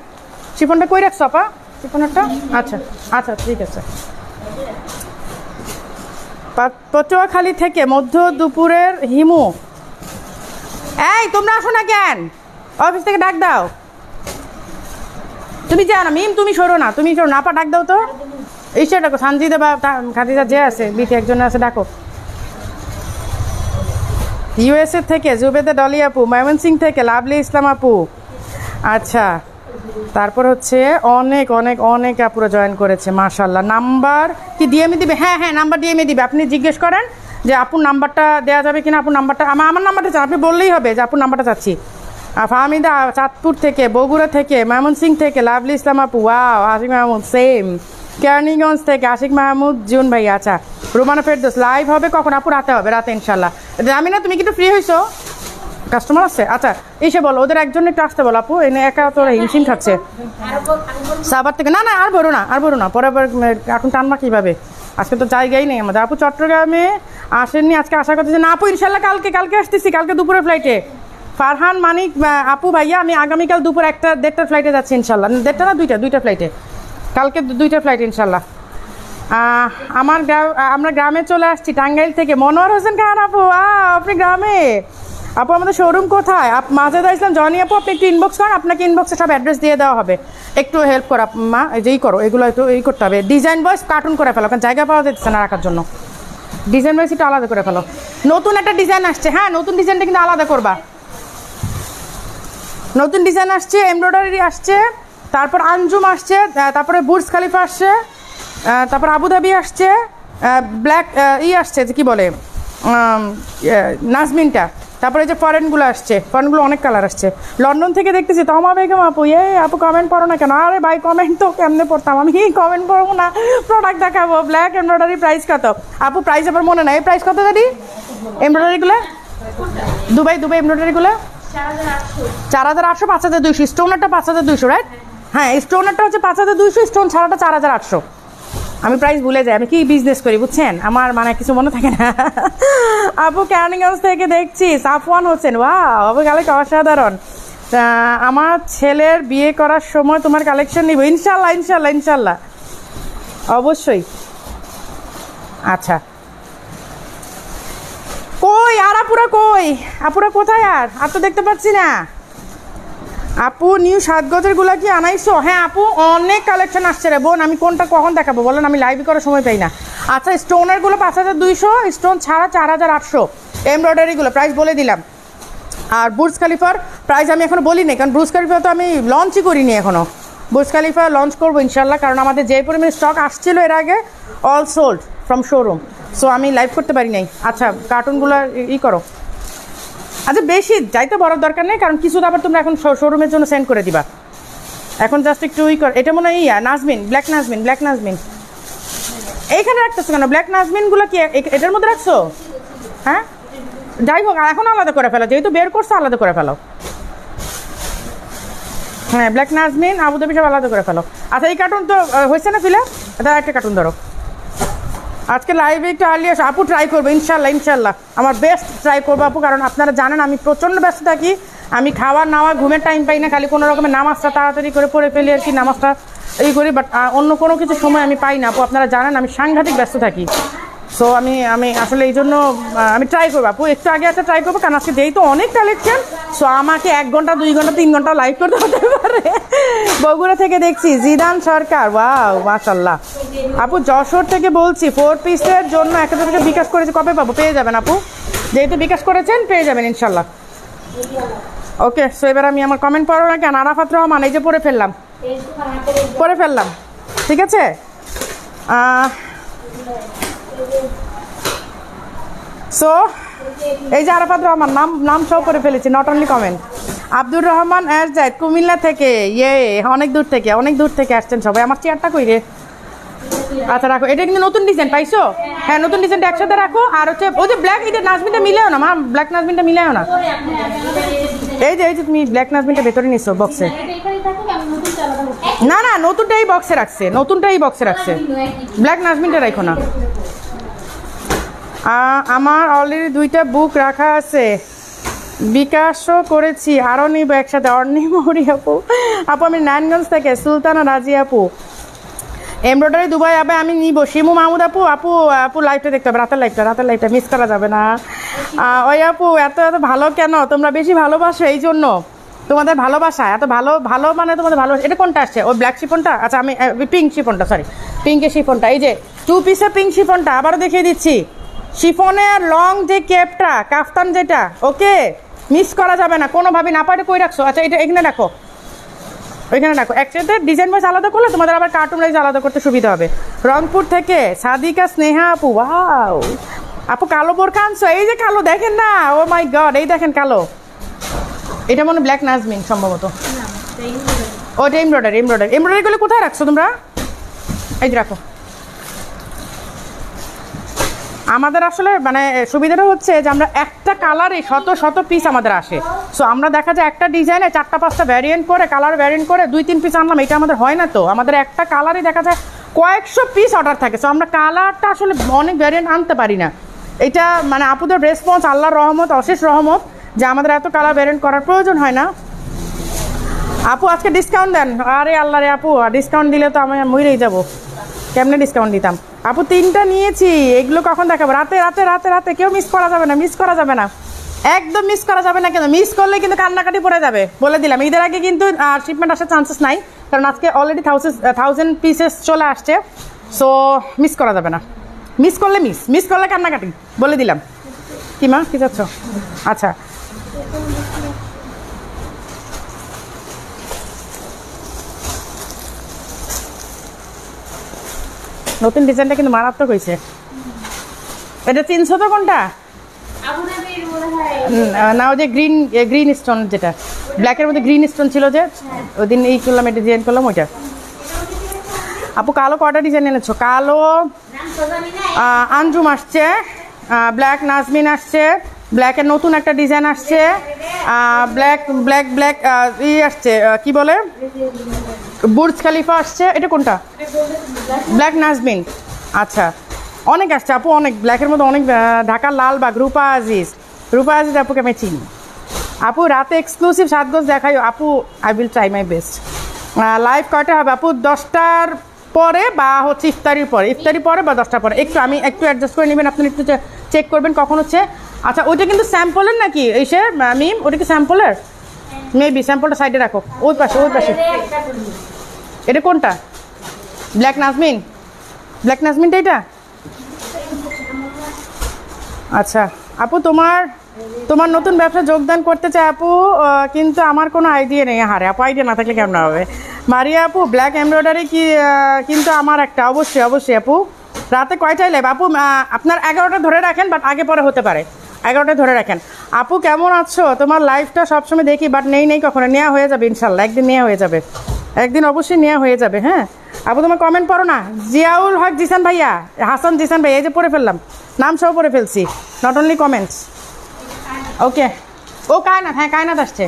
শিফনটা কই রাখছো, আপা? শিফনেরটা? আচ্ছা আচ্ছা ঠিক আছে। পটুয়াখালী থেকে মধ্য দুপুরের হিমু। এই, তোমরা আসো না কেন? অফিস থেকে ডাক দাও। তুমি যা না মিম, তুমি সরো না, তুমি সরো না। আপা ডাক দাও তো। ঈশ্বর ডাকো সানজিদা বা খাদিজা যে আছে, বিটি একজন আছে, ডাকো। ইউএসএ থেকে জুবেদা ডলি আপু ময়মনসিং থেকে লাভলি ইসলাম আপু। আচ্ছা তারপর হচ্ছে অনেক অনেক অনেক আপুরা জয়েন করেছে মাশাল্লাহ নাম্বার কি ডিএমএ দিবে? হ্যাঁ হ্যাঁ নাম্বার ডিএমএ দিবে। আপনি জিজ্ঞেস করেন যে আপুর নাম্বারটা দেওয়া যাবে কিনা? আপুর নাম্বারটা আমার আমার নাম্বারটা চান আপনি বললেই হবে যে আপুর নাম্বারটা চাচ্ছি। ফাহমিদা চাঁদপুর থেকে, বগুড়া থেকে ময়মনসিং থেকে, লাভলি ইসলাম আপু, ওয়াও, আশিক মাহমুদ সেম কেরানীগঞ্জ থেকে আশিক মাহমুদ, জুন ভাই আচ্ছা। রোমানা ফেরদোস লাইভ হবে কখন? আপু, রাতে হবে, রাতে, ইনশাল্লাহ। আমি না, তুমি কিন্তু ফ্রি হয়েছো কাস্টমার আছে? আচ্ছা এসে বলো, ওদের একজন একটু আসতে বলো, আপু, এনে একা তোরা হিমশিম খাচ্ছে। সাবার থেকে, না না, আর বলো না, আর বলো না, পরে এখন টানবা কীভাবে? আজকে তো জায়গাই নেই আমাদের। আপু, চট্টগ্রামে আসেননি, আজকে আশা করতেছি না, আপু, ইনশাল্লাহ কালকে কালকে আসতেছি, কালকে দুপুরে ফ্লাইটে ফারহান, মানিক আপু, ভাইয়া, আমি আগামীকাল দুপুর একটা, দেড়টার ফ্লাইটে যাচ্ছি ইনশাল্লাহ। দেড়টা না দুইটা? দুইটা ফ্লাইটে কালকে দুইটা ফ্লাইট ইনশাল্লাহ। আমার গ্রাম আমরা গ্রামে চলে আসছি টাঙ্গাইল থেকে। মনোয়ার হোসেন খান, আপু আপনি গ্রামে? আপু, আমাদের শোরুম কোথায়? আপ মাজেদা ইসলাম, জনি আপু, আপনি একটু ইনবক্স করেন, আপনাকে ইনবক্সে সব অ্যাড্রেস দিয়ে দেওয়া হবে। একটু হেল্প করো মা যেই করো, এগুলো একটু এই করতে হবে। ডিজাইন বয়স কার্টুন করে ফেলো, কারণ জায়গা পাওয়া যাচ্ছে না রাখার জন্য। ডিজাইন বয়স একটু আলাদা করে ফেলো। নতুন একটা ডিজাইন আসছে। হ্যাঁ নতুন ডিজাইনটা কিন্তু আলাদা করবা। নতুন ডিজাইন আসছে এমব্রয়ডারি আসছে তারপর আঞ্জুম আসছে তারপরে বুর্জ খালিফা আসছে তারপর আবুধাবি আসছে ব্ল্যাক ই আসছে যে কী বলে ইয়ে, নাজমিনটা। তারপরে যে ফরেনগুলো আসছে ফরেনগুলো অনেক কালার আসছে। লন্ডন থেকে দেখতেছি তমা বেগম আপু এ আপু কমেন্ট পড়ো না কেন? আরে ভাই কমেন্ট তো কেমনে পড়তাম? আমি কমেন্ট পড়ব না প্রোডাক্ট দেখাবো ব্ল্যাক এমব্রয়ডারি প্রাইস কত? আপু প্রাইস আবার মনে নাই এই প্রাইস কত জানি? এমব্রয়ডারিগুলো দুবাই দুবাই এমব্রয়ডারিগুলো চার হাজার আটশো, পাঁচ হাজার দুইশো। স্টোনারটা পাঁচ হাজার দুইশো রাইট হ্যাঁ স্টোনারটা হচ্ছে পাঁচ হাজার দুইশো স্টোন ছাড়াটা চার হাজার আটশো। আমি প্রাইস ভুলে যাই, আমি কি বিজনেস করি, বুঝছেন? আমার মানে কিছু মনে থাকে না। আপু ক্যানিগঞ্জ থেকে দেখছি, সাফওয়ান হোসেন। ওয়া আপু কালেক অসাধারণ। আমার ছেলের বিয়ে করার সময় তোমার কালেকশন নিব। ইনশাল্লাহ ইনশাল্লাহ ইনশাল্লাহ। অবশ্যই। আচ্ছা। কই? আর আপুরা কই? আপুরা কোথায় আর? আর তো দেখতে পাচ্ছি না। আপু নিউ সাত গজেরগুলা কি আনাইছো? হ্যাঁ আপু, অনেক কালেকশন আসছে রে বোন। আমি কোনটা কখন দেখাবো? বলেন, আমি লাইভ করার সময় পাই না। আচ্ছা স্টোনেরগুলো পাঁচ হাজার দুইশো স্টোন ছাড়া চার হাজার আটশো। এমব্রয়ডারিগুলো প্রাইস বলে দিলাম। আর বুর্জ খালিফার প্রাইস আমি এখনও বলিনি কারণ বুর্জ খালিফা তো আমি লঞ্চই করিনি এখনও। বুর্জ খালিফা লঞ্চ করব ইনশাল্লাহ কারণ আমাদের যে পরিমাণে স্টক আসছিল এর আগে all sold from showroom so আমি লাইভ করতে পারি নাই। আচ্ছা কার্টুনগুলো ই করো। আচ্ছা বেশি যাইতে বড় দরকার নেই, কারণ কিছু তো আবার তোমরা এখন শোরুমের জন্য সেন্ড করে দিবা। এখন জাস্ট একটু ই কর এটা মনে হয় yeah, Nazmin black Nazmin black Nazmin. এইখানে রাখতেছো কেন? ব্ল্যাক নাজমিনগুলো কি এটার মধ্যে রাখছো? হ্যাঁ? যাই হোক এখন আলাদা করে ফেলো, যেহেতু বের করছ, আলাদা করে ফেলো। হ্যাঁ ব্ল্যাক নাজমিন, আবুধাবি সব আলাদা করে ফেলো। আচ্ছা এই কার্টুন তো হয়েছে না ফিলে এটা একটা কার্টুন ধরো। আজকে লাইভে একটু আর্লি আসো। আপু ট্রাই করব ইনশাল্লাহ ইনশাল্লাহ আমার বেস্ট ট্রাই করব আপু, কারণ আপনারা জানেন আমি প্রচণ্ড ব্যস্ত থাকি। আমি খাওয়া নাওয়া ঘুমের টাইম পাই না, খালি কোনো রকমের নামাজটা তাড়াতাড়ি করে পড়ে ফেলি আর কি, নামাজটা এই করি বাট অন্য কোনো কিছু সময় আমি পাই না। আপু, আপনারা জানেন আমি সাংঘাতিক ব্যস্ত থাকি। সো আমি আমি আসলে এই জন্য আমি ট্রাই করব। আপু, একটু আগে একটা ট্রাই করব, কারণ আজকে যেহেতু অনেক কালেকশন সো আমাকে এক ঘণ্টা, দুই ঘণ্টা, তিন ঘণ্টা লাইভ করতে হতে পারে। বগুড়া থেকে দেখছি, জিদান সরকার ওয়াও মাশাল্লাহ আপু, যশোর থেকে বলছি ফোর পিসের জন্য এক হাজার বিকাশ করেছে, কবে পাবো? পেয়ে যাবেন আপু? যেহেতু বিকাশ করেছেন, পেয়ে যাবেন ইনশাল্লাহ ওকে সো এবার আমি আমার কমেন্ট পড়ো না কেন আরাফাত রহমান, এই যে পড়ে ফেললাম। পড়ে ফেললাম, ঠিক আছে? সো এই যে আরাফাত রহমান, নাম নাম সব করে ফেলেছি not only comment Abdur Rahman এরজাইদ Comilla থেকে ইয়ে অনেক দূর থেকে, অনেক দূর থেকে আসছেন সবাই। আমার চেয়ারটা কই রে? আচ্ছা রাখো। এটা কিন্তু নতুন ডিজাইন পাইছো? হ্যাঁ নতুন ডিজাইনটা একসাথে রাখো। আর হচ্ছে, ওই যে ব্ল্যাক এটা নাজমিনটা মিলেও না, মা? ব্ল্যাক নাজমিনটা মিলেও না। এই যে এই যে তুমি ব্ল্যাক নাজমিনটা ভেতরে নিছো বক্সে না না নতুনটা এই বক্সে রাখছে নতুনটা এই বক্সে রাখছে। ব্ল্যাক নাজমিনটা রাখো না। আমার অলরেডি দুইটা বুক রাখা আছে। বিকাশও করেছি, আরও নিব একসাথে। অর্ণি মৌরি আপু আপু, আমি নারায়ণগঞ্জ থেকে, সুলতানা রাজি আপু। এমব্রয়ডারি দুবাই আবে আমি নিব। শিমু মাহমুদ আপু আপু আপু লাইভটা দেখতে হবে, রাতের লাইভটা রাতের লাইভটা মিস করা যাবে না। ওই আপু, এত এত ভালো কেন? তোমরা বেশি ভালোবাসো এই জন্য। তোমাদের ভালোবাসা, এত ভালো ভালো মানে তোমাদের ভালোবাসা। এটা কোনটা আসছে? ওই ব্ল্যাক শিফনটা আচ্ছা আমি পিঙ্ক শিফনটা সরি পিঙ্কের শিফনটা এই যে টু পিসের পিঙ্ক শিফনটা আবারও দেখিয়ে দিচ্ছি। শিফনের লং যে কেপটা কাফতান যেটা ওকে মিস করা যাবে না। কোনোভাবে না পারে কই রাখছো? আচ্ছা এটা এখানে রাখো। ওইখানে রাখো। একসাথে ডিজাইন ওয়াইজ আলাদা করলে তোমাদের আবার কার্টুন ওয়াইজ আলাদা করতে সুবিধা হবে। রংপুর থেকে সাদিকা স্নেহা আপু ওয়াও আপু কালো বোরখা আনছো? এই যে কালো দেখেন না। ও মাই গড এই দেখেন কালো। এটা মনে ব্ল্যাক নাজমিন সম্ভবত। ওটা এমব্রয়ডারি এমব্রয়ডারি এমব্রয়ডারিগুলো কোথায় রাখছো তোমরা? এই যে রাখো। আমাদের আসলে মানে সুবিধাটা হচ্ছে যে আমরা একটা কালারে শত শত পিস আমাদের আসে। সো আমরা দেখা যায় একটা ডিজাইনে চারটা, পাঁচটা ভ্যারিয়েন্ট করে কালার ভ্যারিয়েন্ট করে দুই, তিন পিস আনলাম, এটা আমাদের হয় না তো। আমাদের একটা কালারে দেখা যায় কয়েকশো পিস অর্ডার থাকে। সো আমরা কালারটা আসলে অনেক ভ্যারিয়েন্ট আনতে পারি না। এটা মানে আপুদের রেসপন্স আল্লাহর রহমত, অশেষ রহমত যে আমাদের এত কালার ভ্যারিয়েন্ট করার প্রয়োজন হয় না। আপু, আজকে ডিসকাউন্ট দেন। আরে আল্লাহ রে আপু ডিসকাউন্ট দিলে তো আমি মরেই যাব। কেমনে ডিসকাউন্ট দিতাম? আপু, তিনটা নিয়েছি, এগুলো কখন দেখাবো? রাতে রাতে রাতে রাতে কেউ মিস করা যাবে না মিস করা যাবে না। একদম মিস করা যাবে না কেন? মিস করলে কিন্তু কান্নাকাটি পড়ে যাবে, বলে দিলাম। ঈদের আগে কিন্তু শিপমেন্ট আসার চান্সেস নাই, কারণ আজকে অলরেডি থাউজেন্ড থাউজেন্ড পিসেস চলে আসছে। সো মিস করা যাবে না। মিস করলে মিস মিস করলে কান্নাকাটি, বলে দিলাম। কি মা, কি চাচ্ছ? আচ্ছা। নতুন ডিজাইনটা কিন্তু মারাত্মক হয়েছে। এটা চিনছো তো কোনটা? না, ওই যে গ্রিন গ্রিন স্টোন যেটা। ব্ল্যাকের মধ্যে গ্রিন স্টোন ছিল যে ওই দিন এই করলাম, এটা ডিজাইন করলাম, ওইটা। আপু, কালো কটা ডিজাইন এনেছো? কালো আঞ্জুম আসছে ব্ল্যাক নাজমিন আসছে ব্ল্যাকের নতুন একটা ডিজাইন আসছে ব্ল্যাক ব্ল্যাক ব্ল্যাক ই আসছে কি বলে? বুর্জ খালিফা আসছে এটা কোনটা? ব্ল্যাক নাজমিন আচ্ছা অনেক আসছে আপু অনেক ব্ল্যাকের মধ্যে অনেক আহ, লাল লালবাগ রূপা আজিজ। রূপা আজিজ আপুকে আমি চিনি। আপু রাতে এক্সক্লুসিভ সাতগজ দেখাই আপু I will try my best live কয়টা হবে? আপু দশটার পরে বা হচ্ছে ইফতারির পরে? ইফতারির পরে বা দশটার পরে? একটু আমি একটু অ্যাডজাস্ট করে নেবেন আপনি একটু চেক করবেন কখন হচ্ছে। আচ্ছা ওইটা কিন্তু স্যাম্পলের নাকি? এসে মিম ওটা কি স্যাম্পলের? মেবি স্যাম্পলটা সাইডে রাখো। ওই পাশে ওই পাশে। এটা কোনটা? ব্ল্যাক নাজমিন ব্ল্যাক নাজমিনটা এটা? আচ্ছা আপু, তোমার তোমার নতুন ব্যবসা যোগদান করতে চাই আপু কিন্তু আমার কোনো আইডিয়া নেই। হারে আপু আইডিয়া না থাকলে কেমন হবে? মারিয়া, আপু ব্ল্যাক এমব্রয়ডারি কি কিন্তু আমার একটা। অবশ্যই অবশ্যই, আপু। রাতে কয়টায় লাইভ আপু আপনার এগারোটা ধরে রাখেন বাট আগে পরে হতে পারে। এগারোটা ধরে রাখেন। আপু, কেমন আছো? তোমার লাইফটা সবসময় দেখি বাট নেই নেই কখনো। নেওয়া হয়ে যাবে, ইনশাল্লাহ। একদিন নেওয়া হয়ে যাবে। একদিন অবশ্যই নেওয়া হয়ে যাবে হ্যাঁ? আপু, তোমার কমেন্ট পড়ো না। জিয়াউল হক জিসান ভাইয়া, হাসান জিসান ভাইয়া, এই যে পড়ে ফেললাম। নাম সহ পড়ে ফেলছি। নট অনলি কমেন্টস ওকে ও কায়নাথ হ্যাঁ কায়নাথ আসছে।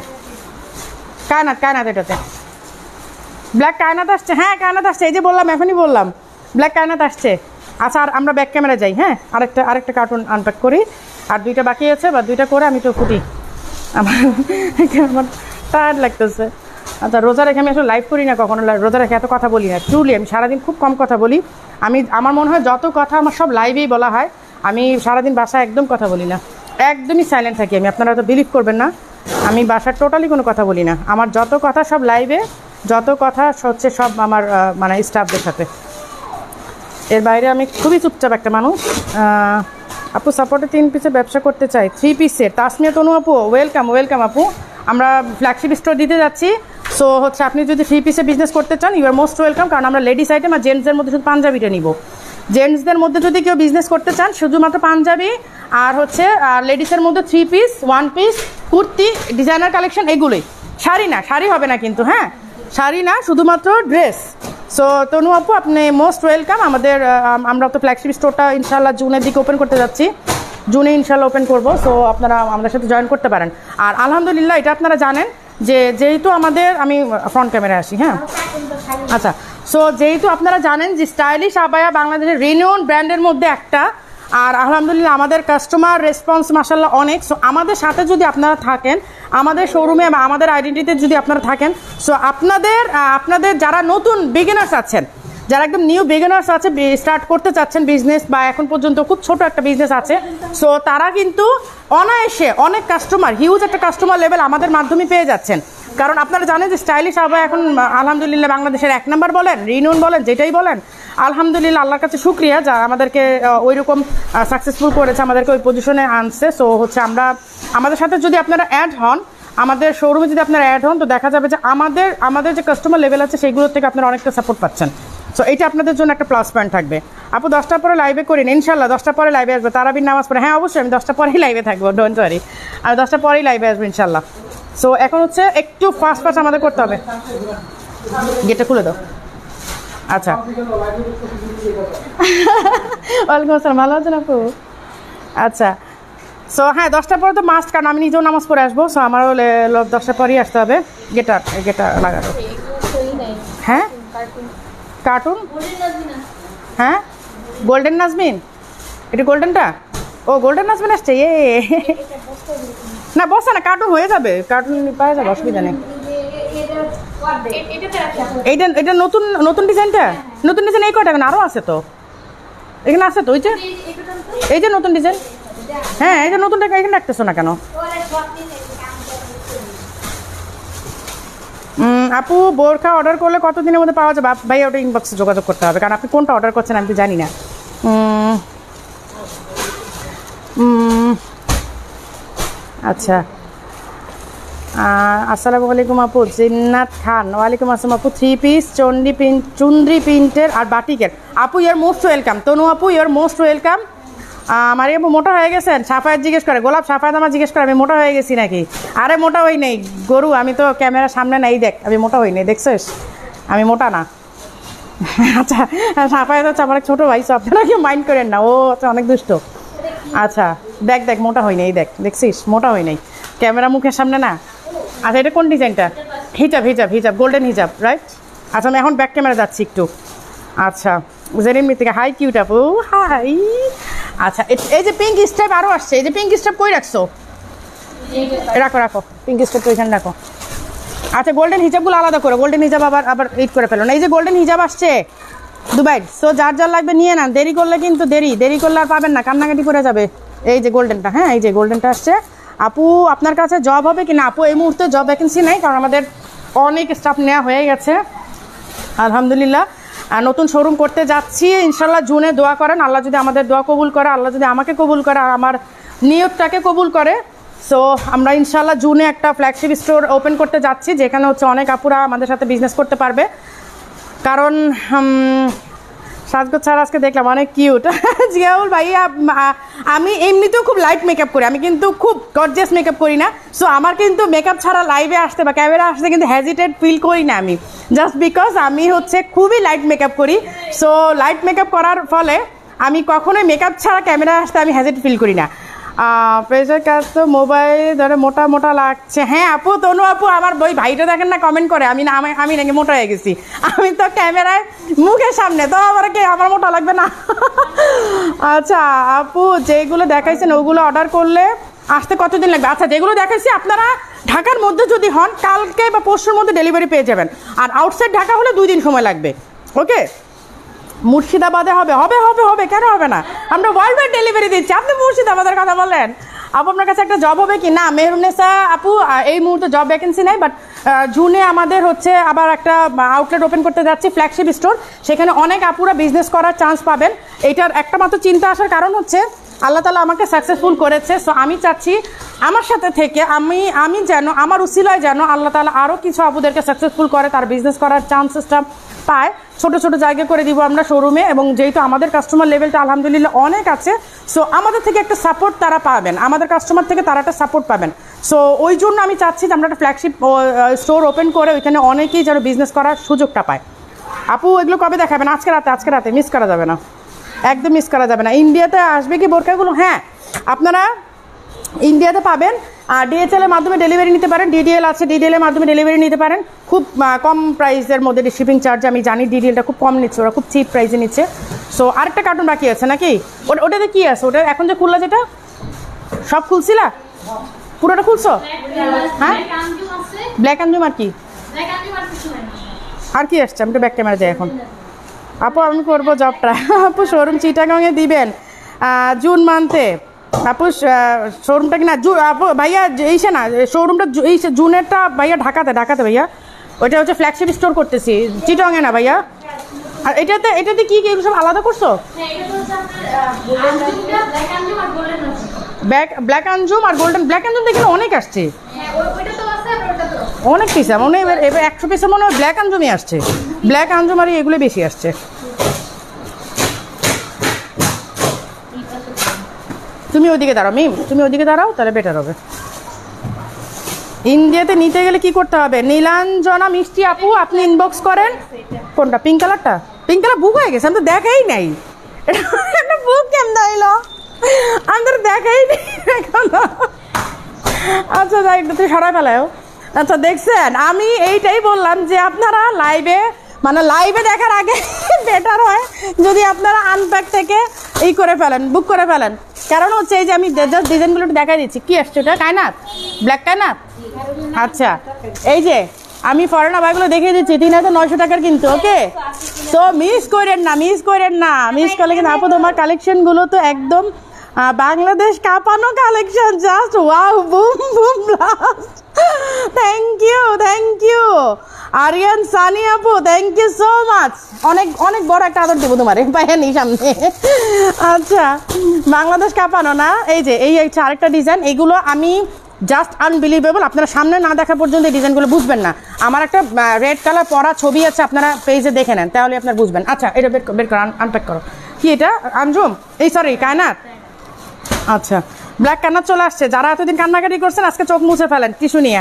কায়নাথ কায়নাথ এটাতে। ব্ল্যাক কায়নাথ আসছে। হ্যাঁ কায়নাথ আসছে। এই যে বললাম, এখনই বললাম। ব্ল্যাক কায়নাথ আসছে। আচ্ছা আর আমরা ব্যাক ক্যামেরা যাই হ্যাঁ? আরেকটা আরেকটা কার্টুন আনপ্যাক করি। আর দুইটা বাকি আছে, বা দুইটা করে আমি তো ফুটি। আমার আমার টায়ার্ড লাগতেছে। আচ্ছা রোজা রেখে আমি আসলে লাইভ করি না কখনো রোজা রেখে এত কথা বলি না। ট্রুলি আমি সারাদিন খুব কম কথা বলি। আমি, আমার মনে হয় যত কথা আমার সব লাইভেই বলা হয়, আমি সারাদিন বাসায় একদম কথা বলি না। একদমই সাইলেন্ট থাকি আমি, আপনারা তো বিলিভ করবেন না। আমি বাসার টোটালি কোনো কথা বলি না। আমার যত কথা সব লাইভে যত কথা হচ্ছে সব আমার মানে স্টাফদের সাথে। এর বাইরে আমি খুবই চুপচাপ একটা মানুষ। আপু সাপোর্টে তিন পিসের ব্যবসা করতে চাই। থ্রি পিসের তাসমিয়া তনু আপু ওয়েলকাম ওয়েলকাম আপু। আমরা ফ্ল্যাগশিপ স্টোর দিতে যাচ্ছি। সো হচ্ছে আপনি যদি থ্রি পিসে বিজনেস করতে চান ইউ আর মোস্ট ওয়েলকাম কারণ আমরা লেডিস আইটেম আর জেন্টসদের মধ্যে শুধু পাঞ্জাবিটা নিব। জেন্টসদের মধ্যে যদি কেউ বিজনেস করতে চান, শুধুমাত্র পাঞ্জাবি আর হচ্ছে, আর লেডিসের মধ্যে three piece one piece kurti designer collection এগুলোই। শাড়ি না, শাড়ি হবে না কিন্তু হ্যাঁ? শাড়ি না, শুধুমাত্র ড্রেস সো তনু আপু আপনি মোস্ট ওয়েলকাম আমাদের আমরা তো ফ্ল্যাগশিপ স্টোরটা ইনশাল্লাহ জুনের দিকে ওপেন করতে যাচ্ছি। জুনে ইনশাল্লাহ ওপেন করব। সো আপনারা আমাদের সাথে জয়েন করতে পারেন। আর আলহামদুলিল্লাহ, এটা আপনারা জানেন যে, যেহেতু আমাদের, আমি ফ্রন্ট ক্যামেরায় আসি হ্যাঁ? আচ্ছা সো যেহেতু আপনারা জানেন যে স্টাইলিশ আবায়া বাংলাদেশের রিনিউন ব্র্যান্ডের মধ্যে একটা আর আলহামদুলিল্লাহ আমাদের কাস্টমার রেসপন্স মাসাল্লাহ অনেক। সো আমাদের সাথে যদি আপনারা থাকেন, আমাদের শোরুমে বা আমাদের আইডেন্টিতে যদি আপনারা থাকেন সো আপনাদের আপনাদের যারা নতুন বিগিনার্স আছেন যারা একদম নিউ বিগিনার্স আছে স্টার্ট করতে চাচ্ছেন বিজনেস বা এখন পর্যন্ত খুব ছোট একটা বিজনেস আছে সো তারা কিন্তু অনায়াসে অনেক কাস্টমার হিউজ একটা কাস্টমার লেভেল আমাদের মাধ্যমে পেয়ে যাচ্ছেন। কারণ আপনারা জানেন যে স্টাইলিশ আবার এখন, আলহামদুলিল্লাহ বাংলাদেশের এক নাম্বার বলেন, রিনুন বলেন, যেটাই বলেন, আলহামদুলিল্লাহ আল্লাহর কাছে শুক্রিয়া, যা আমাদেরকে ওই রকম সাকসেসফুল করেছে, আমাদেরকে ওই পজিশনে আনছে। সো হচ্ছে আমরা, আমাদের সাথে যদি আপনারা অ্যাড হন, আমাদের শোরুমে যদি আপনারা অ্যাড হন, তো দেখা যাবে যে আমাদের আমাদের যে কাস্টমার লেভেল আছে সেইগুলোর থেকে আপনারা অনেকটা সাপোর্ট পাচ্ছেন। সো এটা আপনাদের জন্য একটা প্লাস পয়েন্ট থাকবে। আপু দশটার পরে লাইভে করিন ইনশাল্লাহ দশটার পরে লাইভে আসবে। তারাবির নামাজ পড়ে হ্যাঁ অবশ্যই আমি দশটা পরেই লাইভে থাকব ডোন্ট ওয়ারি আমি দশটা পরেই লাইভে আসব ইনশাল্লাহ সো এখন হচ্ছে একটু ফাস্ট ফাস্ট আমাদের করতে হবে। গেটটা খুলে দাও। আচ্ছা। ওয়ালাইকুম আসসালাম ভালো আছেন আপু? আচ্ছা। সো হ্যাঁ দশটার পরে তো মাস্ট কারণ আমি নিজেও নামাজ পড়ে আসব। সো আমারও লে- দশটার পরেই আসতে হবে। গেটার গেটার লাগানো। হ্যাঁ? কার্টুন হ্যাঁ? গোল্ডেন নাজমিন এটা গোল্ডেনটা ও গোল্ডেন নাজমিন আসছে এ না, বসে না কার্টুন হয়ে যাবে। কার্টুন পাওয়া যাবে, অসুবিধা নেই। এইটা এটা নতুন নতুন ডিজাইনটা নতুন ডিজাইন এই কটা আরও আছে তো। এখানে আছে তো, ওই যে। এই যে নতুন ডিজাইন হ্যাঁ এই যে নতুনটা এখানে রাখতেছো না কেন? আপু, বোরখা অর্ডার করলে কত দিনের মধ্যে পাওয়া যাবে? ভাই, ওটা ইনবক্সে যোগাযোগ করতে হবে। কারণ আপনি কোনটা অর্ডার করছেন আমি তো জানি না। আচ্ছা। আসসালামু আলাইকুম আপু, জিন্নাত খান। ওয়ালাইকুম আসসালাম আপু থ্রি পিস চন্ডি প্রিন্ট চুন্দ্রি প্রিন্টের আর বাটিকের। আপু ইয়ার মোস্ট ওয়েলকাম তনু আপু ইয়ার মোস্ট ওয়েলকাম আমার আপু মোটা হয়ে গেছেন, সাফায়াত জিজ্ঞেস করে, গোলাপ সাফায়াত আমার জিজ্ঞেস করে, আমি মোটা হয়ে গেছি নাকি? আরে মোটা হই নেই, গরু, আমি তো ক্যামেরার সামনে নাই, দেখ, আমি মোটা হই নেই, দেখছিস? আমি মোটা না। আচ্ছা সাফায়াত হচ্ছে আমার ছোটো ভাই, so আপনারা কি মাইন্ড করেন না, ও হচ্ছে অনেক দুষ্ট। আচ্ছা দেখ দেখ, মোটা হয় নাই, দেখ, দেখছিস? মোটা হয় নাই। ক্যামেরা মুখের সামনে না। আচ্ছা এটা কোন ডিজাইনটা? হিজাব হিজাব হিজাব গোল্ডেন হিজাব রাইট আচ্ছা আমি এখন ব্যাক ক্যামেরা যাচ্ছি একটু। আচ্ছা জেরিন থেকে হাই কিউট আপু হাই আচ্ছা এই যে পিঙ্ক স্টেপ আরও আসছে, এই যে পিঙ্ক স্টেপ কই রাখছো? রাখো রাখো পিঙ্ক স্টেপ তো এখানে রাখো। আচ্ছা গোল্ডেন হিজাবগুলো আলাদা করো গোল্ডেন হিজাব আবার আবার ইট করে ফেলো। না, এই যে গোল্ডেন হিজাব আসছে, দুবাই সো যার যার লাগবে নিয়ে নেন। দেরি করলে কিন্তু দেরি দেরি করলে আর পাবেন না, কান্নাকাটি করে যাবে। এই যে গোল্ডেনটা হ্যাঁ এই যে গোল্ডেনটা আসছে। আপু, আপনার কাছে জব হবে কি না আপু, এই মুহূর্তে জব ভ্যাকেন্সি নেই, কারণ আমাদের অনেক স্টাফ নেওয়া হয়ে গেছে। আলহামদুলিল্লাহ। আর নতুন শোরুম করতে যাচ্ছি ইনশাল্লাহ জুনে দোয়া করেন, আল্লাহ যদি আমাদের দোয়া কবুল করে, আল্লাহ যদি আমাকে কবুল করে আর আমার নিয়তটাকে কবুল করে। সো আমরা ইনশাল্লাহ জুনে একটা ফ্ল্যাগশিপ স্টোর ওপেন করতে যাচ্ছি, যেখানে হচ্ছে অনেক আপুরা আমাদের সাথে বিজনেস করতে পারবে। কারণ সাজগোজ ছাড়া আজকে দেখলাম অনেক কিউট জিয়াউল ভাই আমি এমনিতেও খুব লাইট মেকআপ করি, আমি কিন্তু খুব গর্জিয়াস মেকআপ করি না। সো আমার কিন্তু মেকআপ ছাড়া লাইভে আসতে বা ক্যামেরা আসতে কিন্তু হ্যাজিটেড ফিল করি না আমি। জাস্ট বিকজ আমি হচ্ছে খুবই লাইট মেকআপ করি। সো লাইট মেকআপ করার ফলে আমি কখনোই মেকআপ ছাড়া ক্যামেরা আসতে আমি হ্যাজিট ফিল করি না। প্রেশার কাজ তো মোবাইল ধরে মোটা মোটা লাগছে। হ্যাঁ আপু, তনু আপু, আমার বই ভাইটা দেখেন না কমেন্ট করে। আমি না, আমি নাকি মোটা হয়ে গেছি। আমি তো ক্যামেরায় মুখের সামনে, তো আমার কি, আমার মোটা লাগবে না? আচ্ছা আপু, যেগুলো দেখাইছেন, ওগুলো অর্ডার করলে আসতে কতদিন লাগবে? আচ্ছা যেগুলো দেখাইছি, আপনারা ঢাকার মধ্যে যদি হন, কালকে বা পরশুর মধ্যে ডেলিভারি পেয়ে যাবেন। আর আউটসাইড ঢাকা হলে দুই দিন সময় লাগবে। ওকে মুর্শিদাবাদে হবে হবে হবে হবে, কেন হবে না? আমরা ওয়ার্ল্ড ওয়াইড ডেলিভারি দিচ্ছি। আপনি মুর্শিদাবাদের কথা বলেন। আপু আপনার কাছে একটা জব হবে কি? না মেহরুনেসা আপু এই মুহূর্তে জব ভ্যাকেন্সি নাই বাট জুনে আমাদের হচ্ছে আবার একটা আউটলেট ওপেন করতে যাচ্ছি ফ্ল্যাগশিপ স্টোর সেখানে অনেক আপুরা বিজনেস করার চান্স পাবেন। এটার একটা মাত্র চিন্তা আসার কারণ হচ্ছে, আল্লাহ তালা আমাকে সাকসেসফুল করেছে। সো আমি চাচ্ছি, আমার সাথে থেকে আমি আমি যেন, আমার উসিলায় যেন আল্লাহ তালা আরও কিছু আপুদেরকে সাকসেসফুল করে, তার বিজনেস করার চান্সেসটা পায়। ছোট ছোট জায়গা করে দিব আমরা শোরুমে এবং যেহেতু আমাদের কাস্টমার লেভেলটা আলহামদুলিল্লাহ অনেক আছে সো আমাদের থেকে একটা সাপোর্ট তারা পাবেন। আমাদের কাস্টমার থেকে তারা একটা সাপোর্ট পাবেন। সো ওই জন্য আমি চাচ্ছি যে আমরা একটা ফ্ল্যাগশিপ স্টোর ওপেন করে ওইখানে অনেকেই যেন বিজনেস করার সুযোগটা পায়। আপু, এগুলো কবে দেখাবেন? আজকে রাতে আজকে রাতে। মিস করা যাবে না। একদম মিস করা যাবে না। ইন্ডিয়াতে আসবে কি বোরকাগুলো হ্যাঁ। আপনারা ইন্ডিয়াতে পাবেন। আর ডিএচএল এর মাধ্যমে ডেলিভারি নিতে পারেন ডিডিএল আছে ডিডিএল এর মাধ্যমে ডেলিভারি নিতে পারেন। খুব কম প্রাইসের মধ্যে শিপিং চার্জ আমি জানি ডিডিএলটা খুব কম নিচ্ছে, ওরা খুব চিপ প্রাইসে নিচ্ছে। সো আরেকটা কার্টুন বাকি আছে নাকি? ওটা, ওটাতে কি আছে? ওটা এখন যে খুললা যেটা? সব খুলছিলা? পুরোটা খুলছো? হ্যাঁ? ব্ল্যাক অ্যান্ড আর কি? আর কি আসছে? আমি তো ব্যাক ক্যামেরা যাই এখন। আপু, আমি করব জবটা আপু শোরুম চিটাগাংয়ে দিবেন। জুন মান্থে আপু শোরুমটা কি না জু আপু ভাইয়া এইসে না শোরুমটা এই জুনেরটা ভাইয়া ঢাকাতে ঢাকাতে ভাইয়া। ওইটা হচ্ছে ফ্ল্যাগশিপ স্টোর করতেছি চিটাগাংয়ে না ভাইয়া। আর এটাতে এটাতে কি কি সব আলাদা করছ? ব্ল্যাক ব্ল্যাক আঞ্জুম আর গোল্ডেন ব্ল্যাক আঞ্জুম দেখে অনেক আসছে। অনেক পিস মনে হয় এবার এবার একশো পিসের মনে হয় ব্ল্যাক আঞ্জুমই আসছে। ব্ল্যাক আঞ্জুম আর এগুলো বেশি আসছে। তুমি ওদিকে দাঁড়াও, মিম, তুমি ওদিকে দাঁড়াও, তাহলে বেটার হবে। ইন্ডিয়াতে নিতে গেলে কি করতে হবে? নীলাঞ্জনা, মিষ্টি আপু, আপনি ইনবক্স করেন। কোনটা পিঙ্ক কালারটা পিঙ্ক কালার বুক হয়ে গেছে, আমি তো দেখাই নাই। এটা বুক কেমন হইল? আমি তো দেখাই আচ্ছা যাই, একটু তুই সরাই ফেলাও। আচ্ছা দেখছেন, আমি এইটাই বললাম যে আপনারা লাইভে মানে লাইভে দেখার আগে বেটার হয় যদি আপনারা আনপ্যাক থেকে এই করে ফেলেন বুক করে ফেলেন। কারণ হচ্ছে এই যে আমি জাস্ট ডিজাইনগুলো দেখা দিচ্ছি। কি আসছে ওটা? কায়নাত ব্ল্যাক কায়নাত আচ্ছা। এই যে, আমি ফরেনা বাইকগুলো দেখিয়ে দিচ্ছি। তিন হাজার নয়শো টাকার কিন্তু, ওকে? তো মিস করেন না মিস করেন না। মিস করলে কিন্তু আপু, তোমার কালেকশনগুলো তো একদম বাংলাদেশ কাঁপানো collection just wow boom boom blast thank you thank you Ariyan Sunny আপু থ্যাংক ইউ সো মাচ অনেক অনেক বড় একটা আদর দেবো তোমার পাইনি সামনে আচ্ছা বাংলাদেশ কাঁপানো না? এই যে, এই হচ্ছে আরেকটা ডিজাইন এগুলো আমি জাস্ট আনবিলিভেবল আপনারা সামনে না দেখা পর্যন্ত এই ডিজাইনগুলো বুঝবেন না। আমার একটা রেড কালার পরা ছবি আছে, আপনারা পেজে দেখে নেন, তাহলে আপনারা বুঝবেন। আচ্ছা এটা বের বের করো আনপ্যাক করো। কি এটা? আঞ্জুম এই সরি কায়নাত আচ্ছা ব্ল্যাক কান্নার চলে আসছে। যারা এতদিন কান্নাকাটি করছেন, আজকে চোখ মুছে ফেলেন টিস্যু নিয়ে।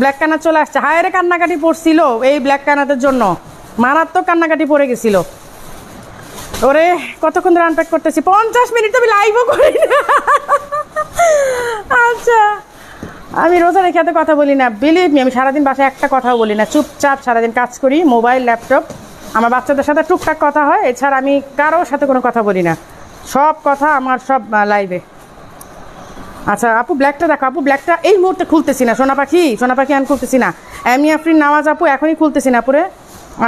ব্ল্যাক কান্নার চলে আসছে। হায়ারে কান্নাকাটি পড়ছিল এই ব্ল্যাক কান্নাতের জন্য। মারাত্মক কান্নাকাটি পড়ে গেছিল। ওরে, কতক্ষণ ধরে আনপ্যাক করতেছি? পঞ্চাশ মিনিট আমি লাইভও করি আচ্ছা আমি রোজা রেখে এত কথা বলি না। বিলিভ মি আমি সারাদিন বাসায় একটা কথাও বলি না। চুপচাপ সারাদিন কাজ করি মোবাইল ল্যাপটপ আমার বাচ্চাদের সাথে টুকটাক কথা হয়, এছাড়া আমি কারোর সাথে কোনো কথা বলি না। সব কথা আমার সব লাইভে আচ্ছা আপু ব্ল্যাকটা দেখো, আপু ব্ল্যাকটা এই মুহূর্তে খুলতেছি না। সোনা পাখি সোনা পাখি আমি খুলতেছি না। এমনি আফরিন নামাজ আপু, এখনই খুলতেছি না পুরে।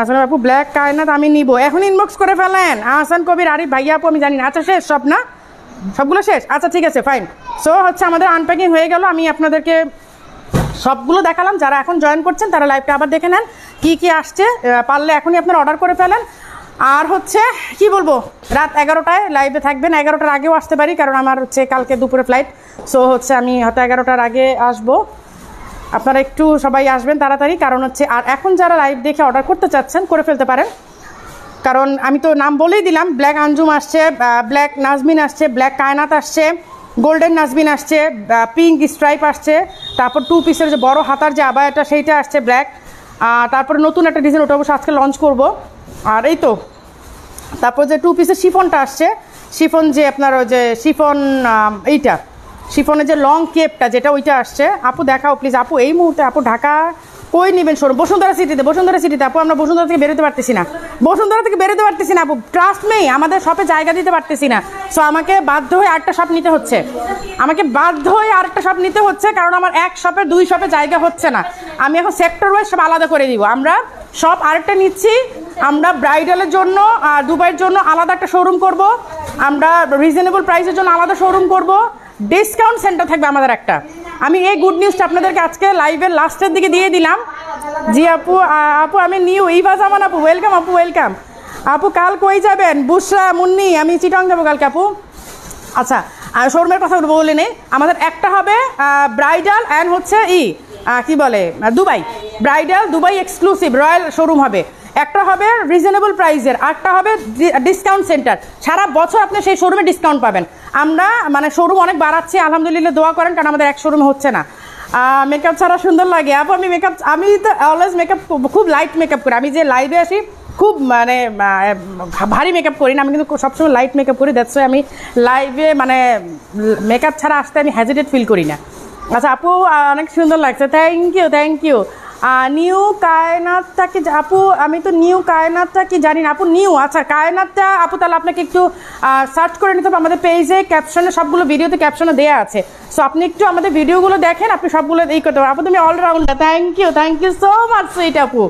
আসলে আপু ব্ল্যাক কায়নাত আমি নিব। এখন ইনবক্স করে ফেলেন। আহসান কবির, আরিফ ভাইয়া আপু, আমি জানি না। আচ্ছা শেষ সব না? সবগুলো শেষ? আচ্ছা ঠিক আছে ফাইন সো হচ্ছে আমাদের আনপ্যাকিং হয়ে গেল। আমি আপনাদেরকে সবগুলো দেখালাম। যারা এখন জয়েন করছেন, তারা লাইভটা আবার দেখে নেন। কি কি আসছে পারলে এখনই আপনারা অর্ডার করে ফেলেন। আর হচ্ছে, কি বলব, রাত এগারোটায় লাইভে থাকবেন। এগারোটার আগেও আসতে পারি, কারণ আমার হচ্ছে কালকে দুপুরে ফ্লাইট সো হচ্ছে আমি হয়তো এগারোটার আগে আসব। আপনারা একটু সবাই আসবেন তাড়াতাড়ি, কারণ হচ্ছে, আর এখন যারা লাইভ দেখে অর্ডার করতে চাচ্ছেন, করে ফেলতে পারেন। কারণ আমি তো নাম বলেই দিলাম ব্ল্যাক আঞ্জুম আসছে ব্ল্যাক নাজমিন আসছে ব্ল্যাক কায়নাত আসছে গোল্ডেন নাজমিন আসছে পিঙ্ক স্ট্রাইপ আসছে, তারপর টু পিসের যে বড় হাতার যে আবায়াটা, সেইটা আসছে ব্ল্যাক তারপরে নতুন একটা ডিজাইন ওটা অবশ্য আজকে লঞ্চ করব। আর এই তো, তারপর যে টু পিসের শিফনটা আসছে শিফন যে আপনার ওই যে শিফন এইটা শিফনের যে লং কেপটা যেটা ওইটা আসছে। আপু দেখাও প্লিজ আপু এই মুহূর্তে আপু ঢাকা কই নেবেন শোনো বসুন্ধরা সিটিতে বসুন্ধরা সিটিতে আপু আমরা বসুন্ধরা থেকে বেরোতে পারতেছি না। বসুন্ধরা থেকে বেরোতে পারতেছি না আপু ট্রাস্ট নেই আমাদের শপে জায়গা দিতে পারতেছি না। সো আমাকে বাধ্য হয়ে আরেকটা শপ নিতে হচ্ছে। আমাকে বাধ্য হয়ে আরেকটা শপ নিতে হচ্ছে, কারণ আমার এক শপে দুই শপে জায়গা হচ্ছে না। আমি এখন সেক্টর ওয়াইজ সব আলাদা করে দিব। আমরা সব আরেকটা নিচ্ছি। আমরা ব্রাইডালের জন্য আর দুবাইয়ের জন্য আলাদা একটা শোরুম করব। আমরা রিজনেবল প্রাইসের জন্য আলাদা শোরুম করব। ডিসকাউন্ট সেন্টার থাকবে আমাদের একটা। আমি এই গুড নিউজটা আপনাদেরকে আজকে লাইভের লাস্টের দিকে দিয়ে দিলাম। জি আপু আপু, আমি নিউ ইভা জামান আপু ওয়েলকাম আপু ওয়েলকাম আপু, কাল কই যাবেন? বুসরা, মুন্নি, আমি চিটং যাব কালকে আপু। আচ্ছা আর শোরুমের কথা বলে নেই আমাদের একটা হবে ব্রাইডাল অ্যান্ড হচ্ছে ই কি বলে Dubai. Bridal Dubai exclusive, royal showroom হবে। একটা হবে রিজনেবল প্রাইসের আরটা হবে ডিসকাউন্ট সেন্টার সারা বছর আপনি সেই শোরুমে ডিসকাউন্ট পাবেন। আমরা মানে শোরুম অনেক বাড়াচ্ছি, আলহামদুলিল্লাহ দোয়া করেন, কারণ আমাদের এক শোরুমে হচ্ছে না। মেকআপ ছাড়া সুন্দর লাগে। আপু, আমি মেকআপ আমি তো অলওয়েজ মেকআপ খুব লাইট মেকআপ করি। আমি যে লাইভে আসি, খুব মানে ভারী মেকআপ করি না। আমি কিন্তু সবসময় লাইট মেকআপ করি। দ্যাটস আমি লাইভে মানে মেকআপ ছাড়া আসতে আমি হ্যাজিটেড ফিল করি না। আচ্ছা আপু অনেক সুন্দর লাগছে। Thank you thank you new কায়নাথটা কি আপু, আমি তো নিউ কায়নাথটা কি জানি না। আপু, নিউ আচ্ছা কায়নাথটা আপু, তাহলে আপনাকে একটু সার্চ করে নিতে হবে। আমাদের পেজে ক্যাপশনে সবগুলো ভিডিওতে ক্যাপশনে দেওয়া আছে। সো আপনি একটু আমাদের ভিডিওগুলো দেখেন, আপনি সবগুলো এই করতে পারেন। আপু, তুমি allrounder thank you thank you so much sweet আপু।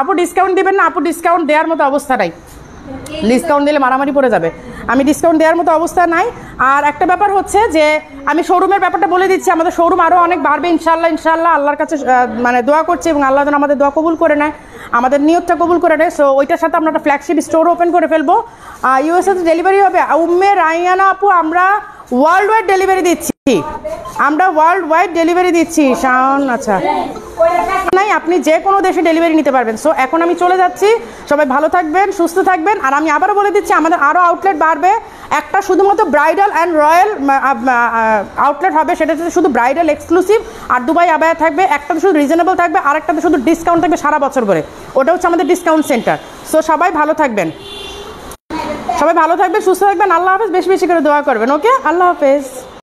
আপু ডিসকাউন্ট দেবেন না, আপু ডিসকাউন্ট দেওয়ার মতো অবস্থা নাই। ডিসকাউন্ট দিলে মারামারি পড়ে যাবে। আমি ডিসকাউন্ট দেওয়ার মতো অবস্থা নাই। আর একটা ব্যাপার হচ্ছে যে, আমি শোরুমের ব্যাপারটা বলে দিচ্ছি, আমাদের শোরুম আরও অনেক বাড়বে ইনশাল্লাহ ইনশাল্লাহ আল্লাহর কাছে মানে দোয়া করছি এবং আল্লাহ যেন আমাদের দোয়া কবুল করে নেয়, আমাদের নিয়োগটা কবুল করে নেয়। সো ওইটার সাথে আমরা একটা ফ্ল্যাগশিপ স্টোর ওপেন করে ফেলব। ইউএসএ তো ডেলিভারি হবে। উম্মে রাইয়ানা আপু, আমরা ওয়ার্ল্ড ওয়াইড ডেলিভারি দিচ্ছি। আমরা ওয়ার্ল্ড ওয়াইড ডেলিভারি দিচ্ছি, শাওন আচ্ছা। নাই, আপনি যে কোনো দেশে ডেলিভারি নিতে পারবেন। সো এখন আমি চলে যাচ্ছি। সবাই ভালো থাকবেন, সুস্থ থাকবেন। আর আমি আবারও বলে দিচ্ছি, আমাদের আরও আউটলেট বাড়বে। একটা শুধুমাত্র ব্রাইডাল অ্যান্ড রয়্যাল আউটলেট হবে। সেটাতে শুধু ব্রাইডাল এক্সক্লুসিভ আর দুবাই আবায়া থাকবে, একটাতে শুধু রিজনেবল থাকবে আর একটাতে শুধু ডিসকাউন্ট থাকবে সারা বছর করে ওটা হচ্ছে আমাদের ডিসকাউন্ট সেন্টার সো সবাই ভালো থাকবেন। সবাই ভালো থাকবেন, সুস্থ থাকবেন, আল্লাহ হাফেজ, বেশি বেশি করে দোয়া করবেন, ওকে? আল্লাহ হাফেজ।